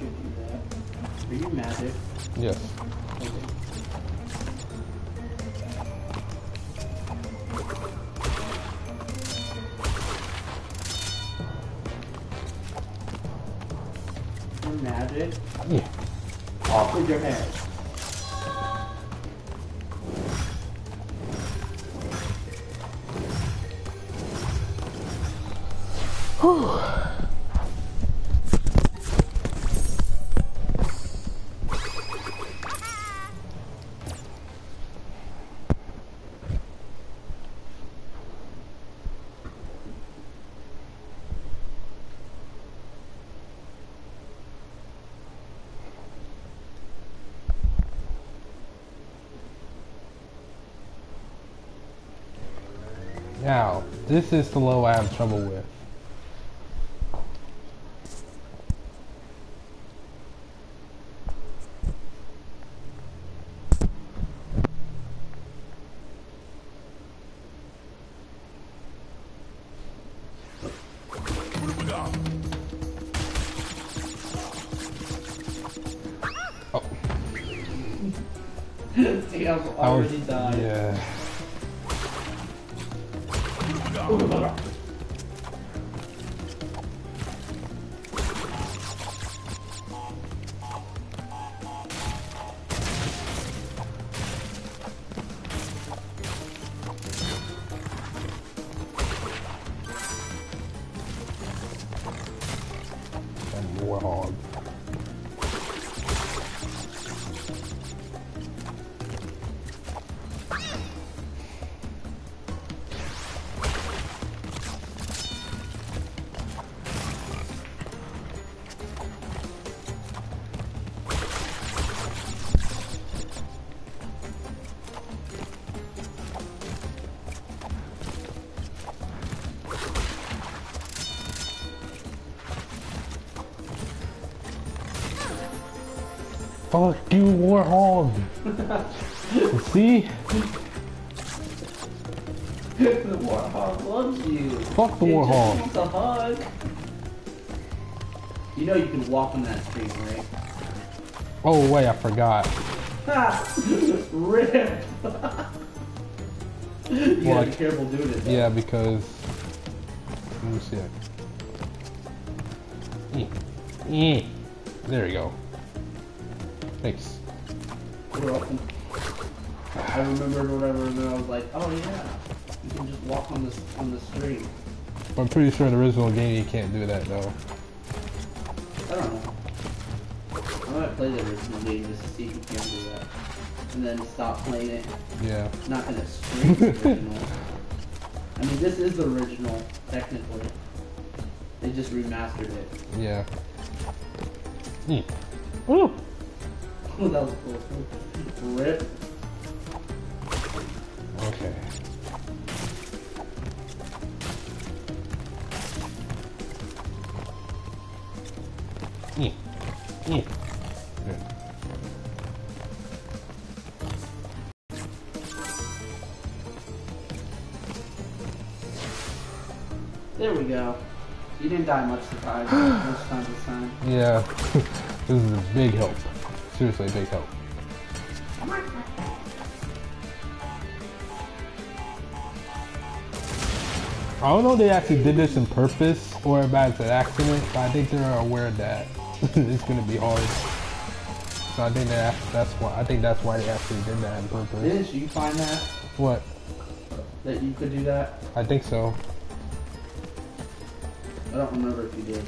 Do that. Are you magic? Yes. You're magic? Yeah. Off with your head. This is the low I have trouble with. you, warhog. See? the warhog loves you. Fuck the It just wants a hug. You know you can walk on that street, right? Oh wait, I forgot. Ha! Rip! you gotta be careful doing it. though. Yeah, because let me see. Eh. Eh. There you go. Thanks. You're welcome. I remembered whatever, and then I was like, oh yeah, you can just walk on this on the street. I'm pretty sure in the original game you can't do that though. I don't know. I might play the original game just to see if you can do that, and then stop playing it. Yeah. Not gonna stream the original. I mean, this is the original technically. They just remastered it. Yeah. Eh. Ooh. Oh, that was cool. Rip. Okay. Good. There we go. You didn't die much the time. Most times this time. Yeah. this is a big help. Seriously, a big help. I don't know if they actually did this on purpose or if it's an accident, but I think they're aware that it's gonna be hard. So I think that that's why I think that's why they actually did that on purpose. Didn't you find that? What? That you could do that? I think so. I don't remember if you did.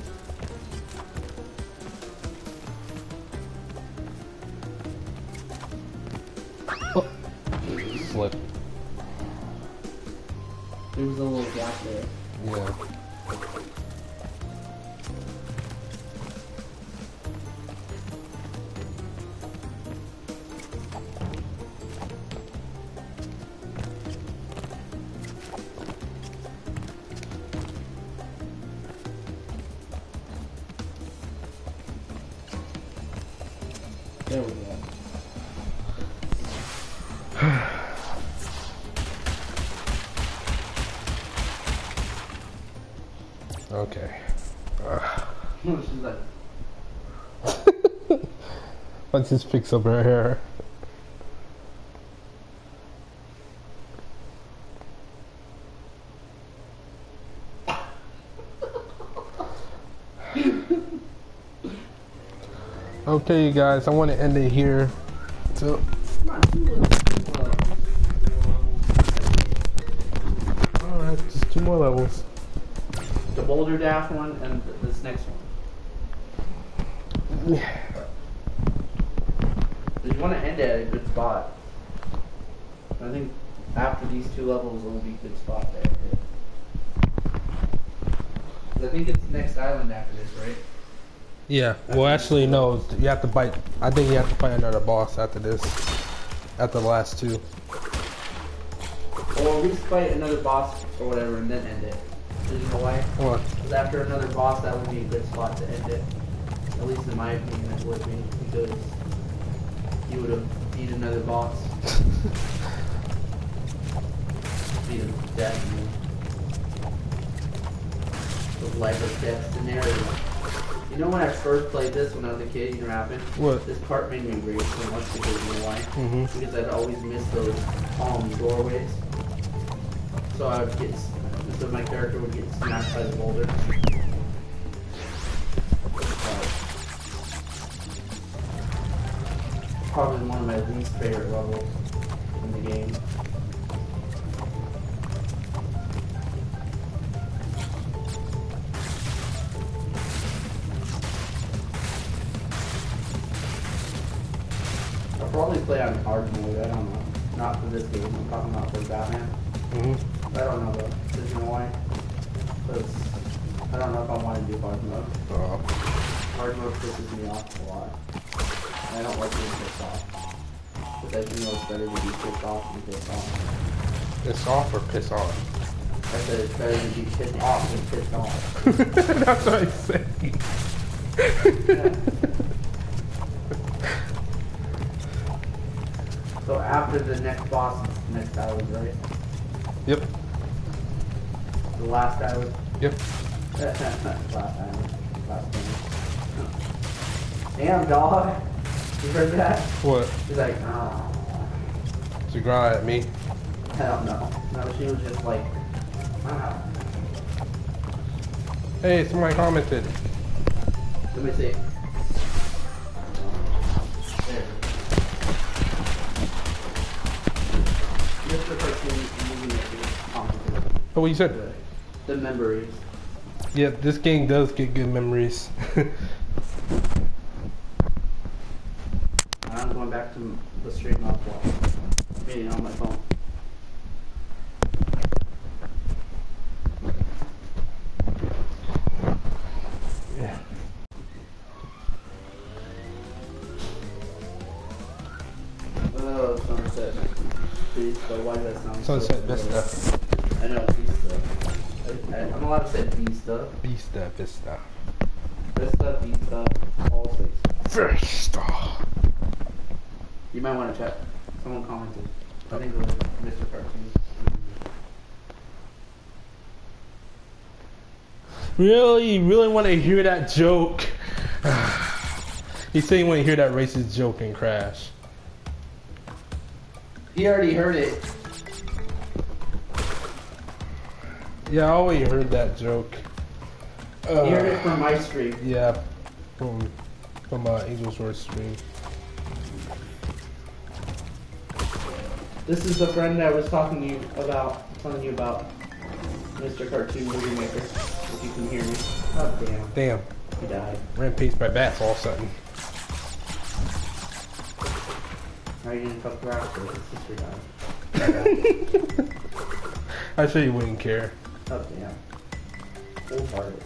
Fix up her hair. Okay, you guys, I want to end it here. So, alright, just two more levels. the Boulder Dash one and this next one. You want to end it at a good spot. I think after these two levels will be a good spot there. I think it's the next island after this, right? Yeah, well, actually, no. You have to fight. I think you have to fight another boss after this. After the last two. Or we just fight another boss or whatever and then end it. you know why? What? Because after another boss, that would be a good spot to end it. At least in my opinion, it would be. Because you would have beat another boss. beat him to death. Mean. The life or death scenario. You know when I first played this when I was a kid, you know what happened? What? This part made me rage so much because you know why? Mhm. Because I'd always miss those palm doorways. So I would get, so my character would get smacked by the boulder. Probably one of my least favorite levels in the game. I'll probably play on hard mode, I don't know. Not for this game, I'm talking about for Batman. Mm-hmm. I don't know though. Does you know why? Because I don't know if I want to do hard mode. Uh, Hard mode pisses me off a lot. I don't like being pissed off. Because I know it's better to be pissed off than pissed off. piss off or piss on? I said it's better to be pissed off than pissed off. That's what I said. So after the next boss, the next island, right? Yep. The last island. Yep. last island. Last one. Damn dog. You heard that? What? She's like, oh. She growl at me. I don't know. No, she was just like, ah. Hey, somebody commented. Let me see. Mr. Cartoon movie maker commented. Oh, what you said? The memories. Yeah, this game does get good memories. I'm going back to the stream I'll watch. Meeting on my phone. yeah. Oh, sunset. Vista. Why does that sound Sunset so Vista. I know, Vista. I, I'm allowed to say Vista. Vista, Vista. Vista, Vista, all six. Vista. You might want to check. Someone commented. I think it was Mr. Cartoon. Really, really want to hear that joke? he said you want to hear that racist joke and crash. He already heard it. Yeah, I already heard that joke. He heard it from my stream. Yeah, from from uh, Angel's Sword stream. This is the friend I was talking to you about, telling you about, Mr. Cartoon Movie Maker. If you can hear me. Oh damn, Damn. he died. Ran paced by bats all of a sudden. How are you gonna fuck around with his sister died? I sure you wouldn't care. Oh damn. Wholehearted.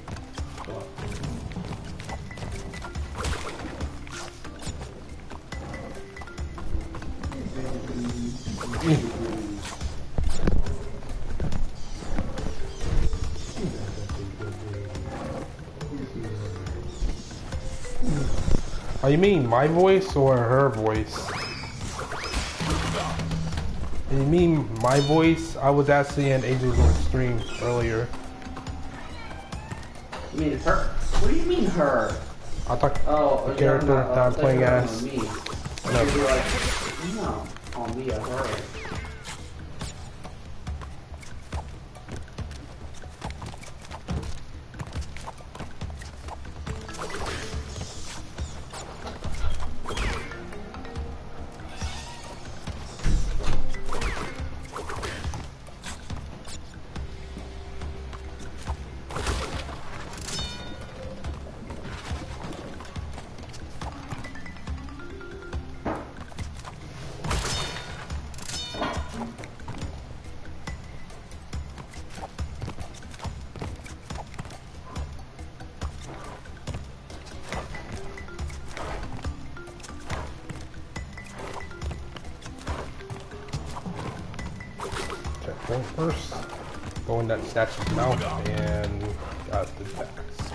Oh, you mean my voice or her voice? You mean my voice? I was actually in Angels on stream earlier. You mean her? What do you mean her? I thought Oh, The character that I'm uh, playing as. Me. No. Like, no, oh me, a her. Go in that statue's mouth and got the bats.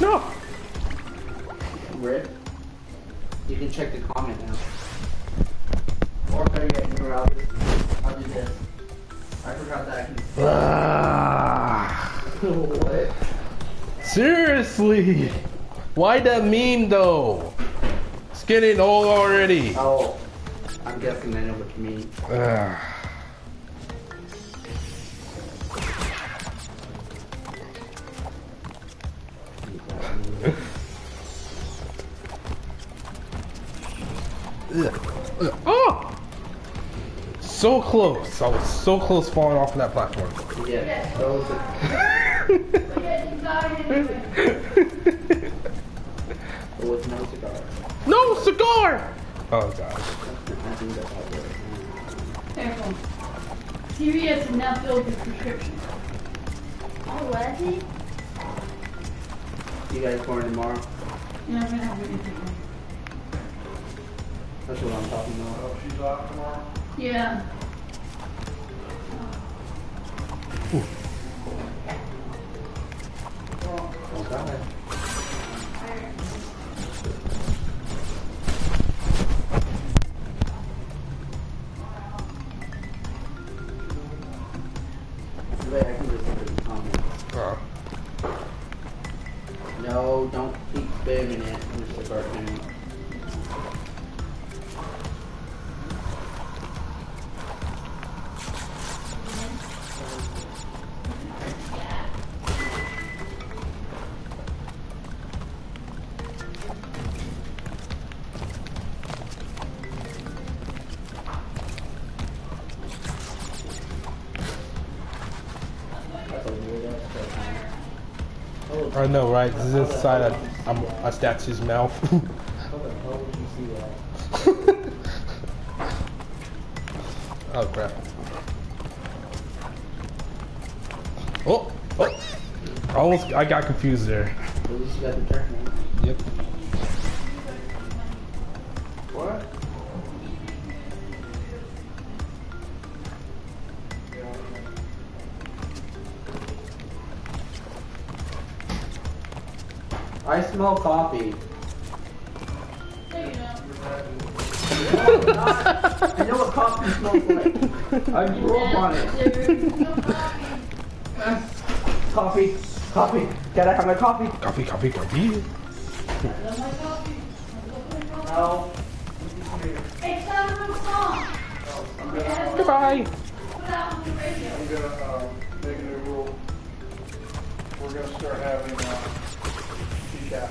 No! Rip. You can check the comment now. Seriously? Why that meme though? It's getting old already. Oh, I'm guessing I know what you mean. Ah. Oh! So close. I was so close falling off of that platform. Yeah, Oh gosh. I think that's how it works. Careful. CVS has now filled the prescription. Already? You guys going tomorrow? Yeah, I'm gonna have anything. That's what I'm talking about. Oh, she's off tomorrow? Yeah. I know, right? This is I'm mouth. the would you see that? oh crap. Oh, oh. I almost, I got confused there. I grew up on it. There's no coffee. Coffee. Coffee. Gotta have my coffee. Coffee, coffee, coffee. I love my coffee. I love my coffee. No. here. It's not a good song. I'm gonna, uh, Goodbye. Put out on the radio. I'm gonna, uh, make a new rule. We're gonna start having, uh, decaf.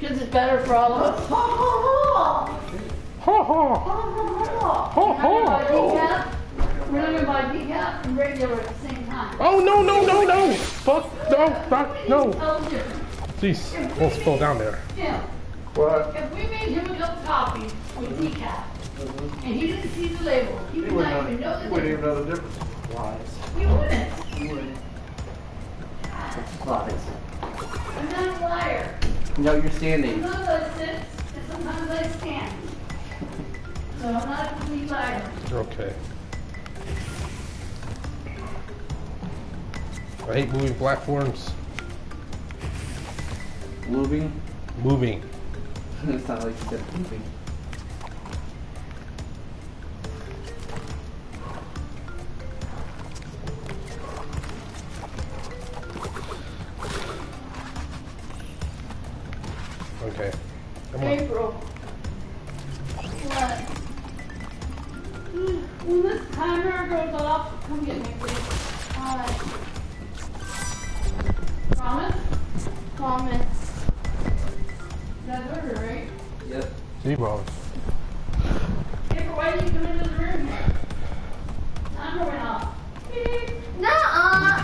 Because it's better for all of us. Ha ha Ha ha. ha! Ha ha ha! We're not gonna buy decaf. We're not gonna buy decaf and regular at the same time. Oh no no no no! Fuck no fuck no! Tell the difference. Jeez, almost fell down there. Yeah. What? If we made him a cup of coffee with decaf, and he didn't see the label, he would You wouldn't not even know, know you the wouldn't even difference. know the difference. Lies. He wouldn't. You wouldn't. Lies. I'm not a liar. No, you're standing. Sometimes I sit, and sometimes I stand. So I'm not a complete liar. Okay. I hate moving platforms. Moving. Moving. it's not like you said moving. Okay. Come on. April. Timer goes off, come get me, please. Alright. Promise? Promise. That's order, right? Yep. T-balls. April, why did you come into the room? Timer went off. Nuh-uh.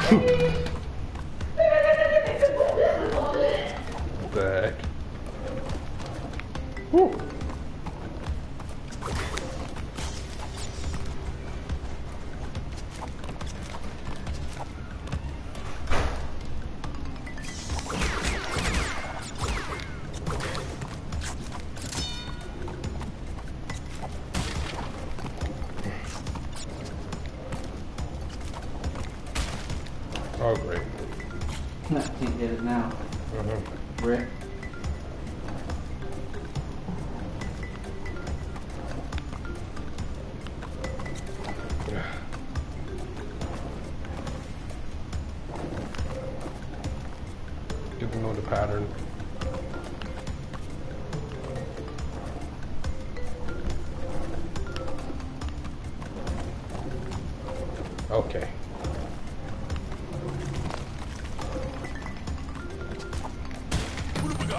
What? Whew.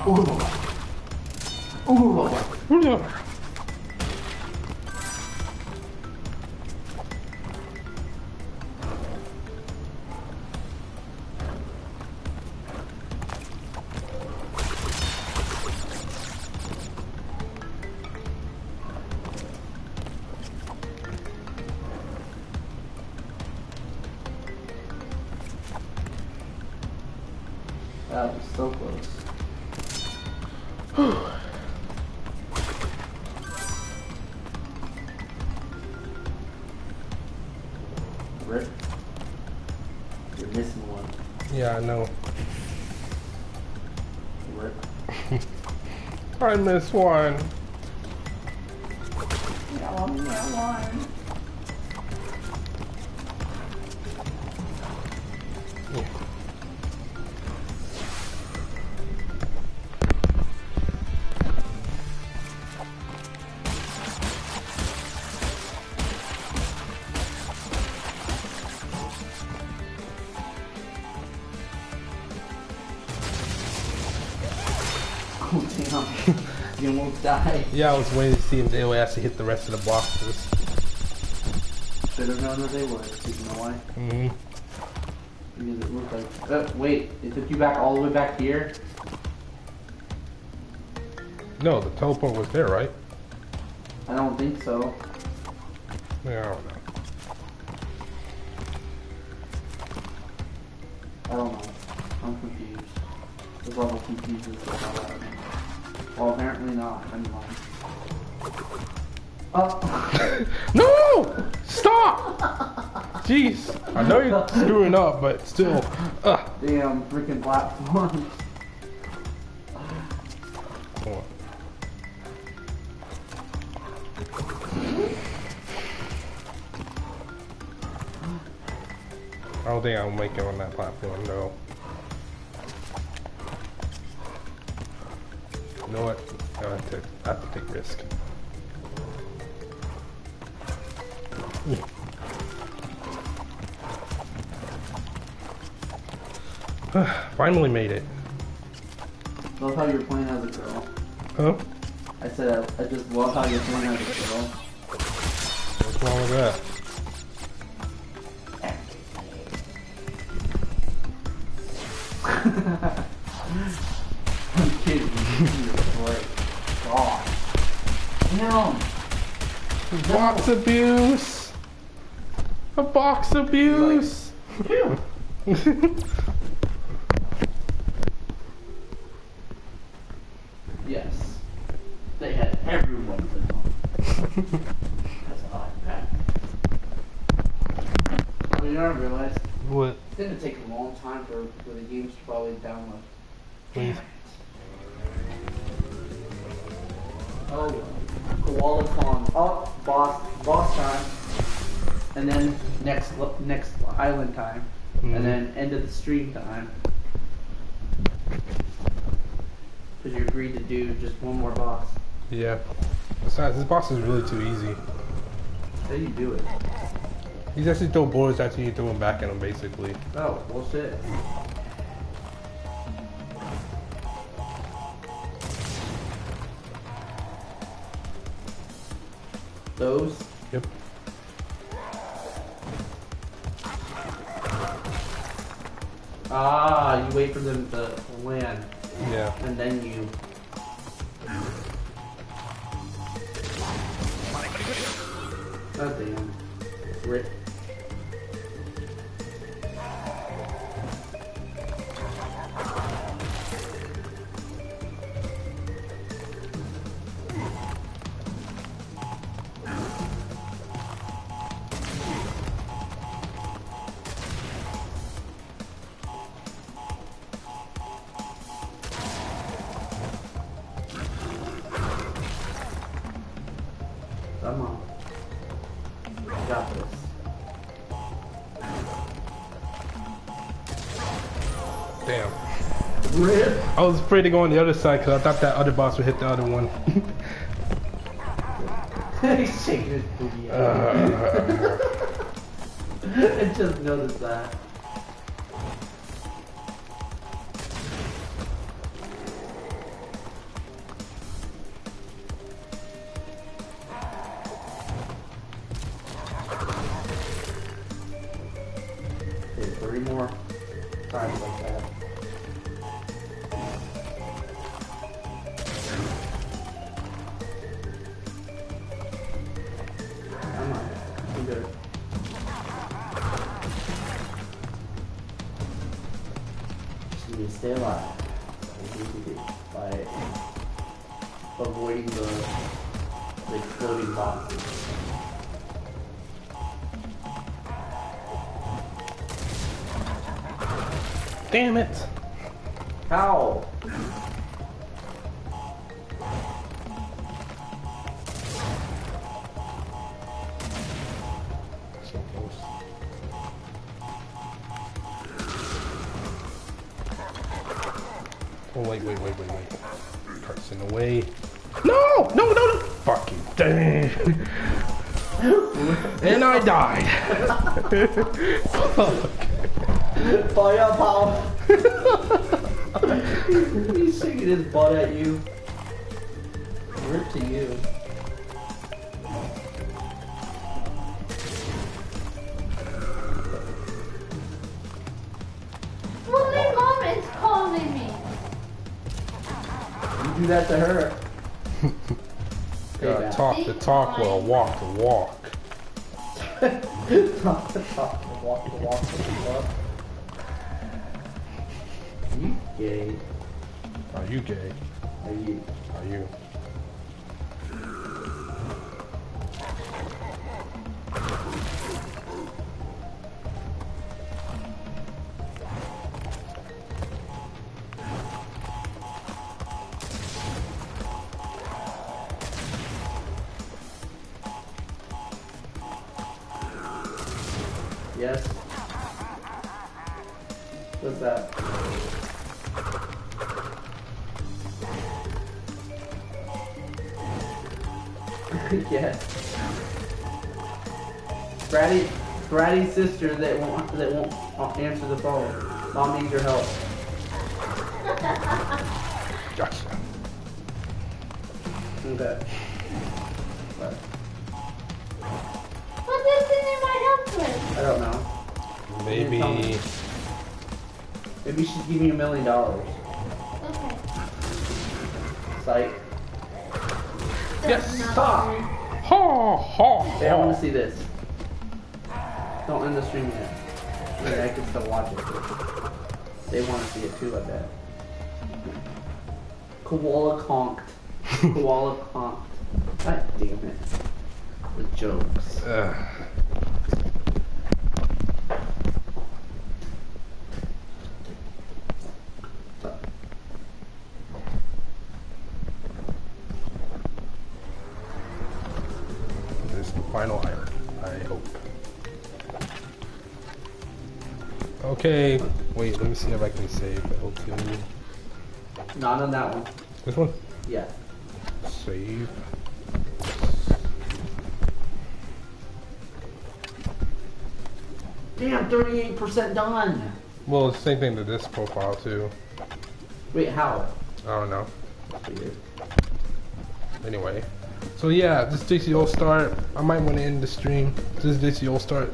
おるわお know. Rick. I missed one. You almost died. Yeah, I was waiting to see if they would actually hit the rest of the boxes. Should have known that they would. You know why? hmm Because it looked like. Uh, wait, it took you back all the way back here? No, the teleport was there, right? I don't think so. Yeah, I don't know. Screwing up, but still. Uh. Damn, freaking platform. Finally made it. Love how you're playing as a girl. Huh? I said I, I just love how you're playing as a girl. What's wrong with that? I'm kidding. You're great. God. Damn. Box abuse! A box abuse! Phew. end of the stream time. Because you agreed to do just one more boss. Yeah. Besides, this boss is really too easy. How do you do it? You actually throw boards after you throw them back at him, basically. Oh, bullshit. Those? Wait for them to land, Yeah. and then you. Was afraid to go on the other side because I thought that other boss would hit the other one. He's shaking his booty out. Uh, I just noticed that. Avoiding the, the exploding boxes. damn it. How? Oh, wait, wait, wait, wait, wait. Cart's in the way. No! No, no, no! Fucking dang. and I died. Fuck. Firepower! He's shaking his butt at you. Rip to you. Well, my mom is calling me. You do that to her. The talk while walk the walk. talk the talk, walk the walk, the walk. You gay. Are you gay? Are you? Are you? Final item, I hope. Okay, wait, let me see if I can save L2. Not on that one. This one? Yeah. Save. Damn, 38% done. Well, it's the same thing to this profile too. Wait, how? I don't know. Weird. Anyway. So yeah, this is JC All Star. I might want to end the stream. This is JC All Star.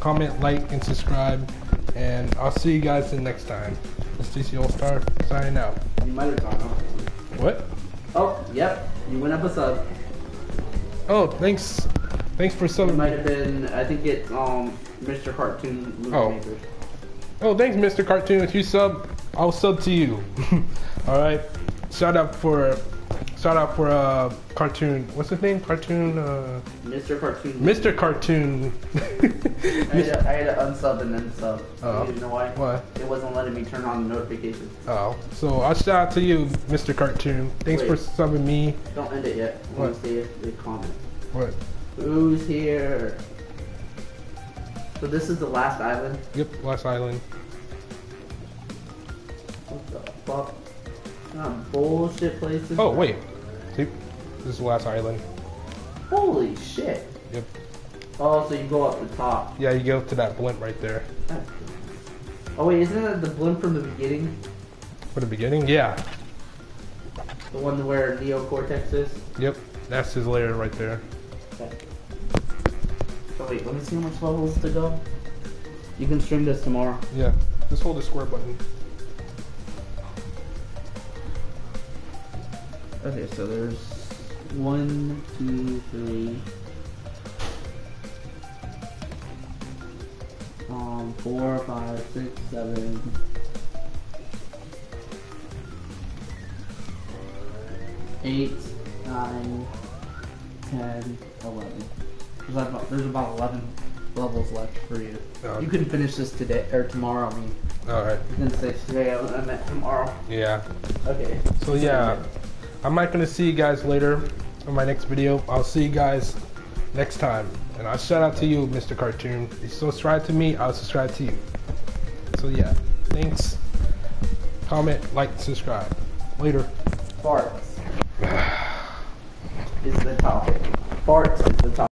Comment, like, and subscribe. And I'll see you guys in next time. This is JC All Star signing out. You might have gone up. What? Oh, yep. You went up a sub. Oh, thanks. Thanks for It subbing. might have been, I think it's um, Mr. Cartoon Movie Oh. Maker. Oh, thanks, Mr. Cartoon. If you sub, I'll sub to you. All right. Shout out for, shout out for uh, cartoon. What's his name? Cartoon. Uh, Mr. Cartoon. Mr. Cartoon. I had, to, I had to unsub and then sub. Oh. You know why? Why? It wasn't letting me turn on the notifications. Oh, so I'll shout out to you, Mr. Cartoon. Thanks for subbing me. Don't end it yet. I want to see if they comment. What? Who's here? So this is the last island. Yep, Last Island. What the fuck? Not bullshit places. Oh, wait. See? This is Last Island. Holy shit. Yep. Oh, so you go up the top. Yeah, you go up to that blimp right there. Oh wait, isn't that the blimp from the beginning? For the beginning? Yeah. The one where Neo Cortex is? Yep. That's his lair right there. Okay. So wait, let me see how much levels to go. You can stream this tomorrow. Yeah. Just hold the square button. Okay, so there's one, two, three, um, four, five, six, seven, eight, nine, ten, eleven. There's about, there's about eleven levels left for you. Oh. You can finish this today or tomorrow. I mean, Alright. I didn't say today. I meant tomorrow. Yeah. Okay. So yeah, I'm not gonna see you guys later in my next video. I'll see you guys next time. And I'll shout out to you, Mr. Cartoon. If you subscribe to me, I'll subscribe to you. So yeah, thanks. Comment, like, subscribe. Later. Farts is the topic. Farts is the topic.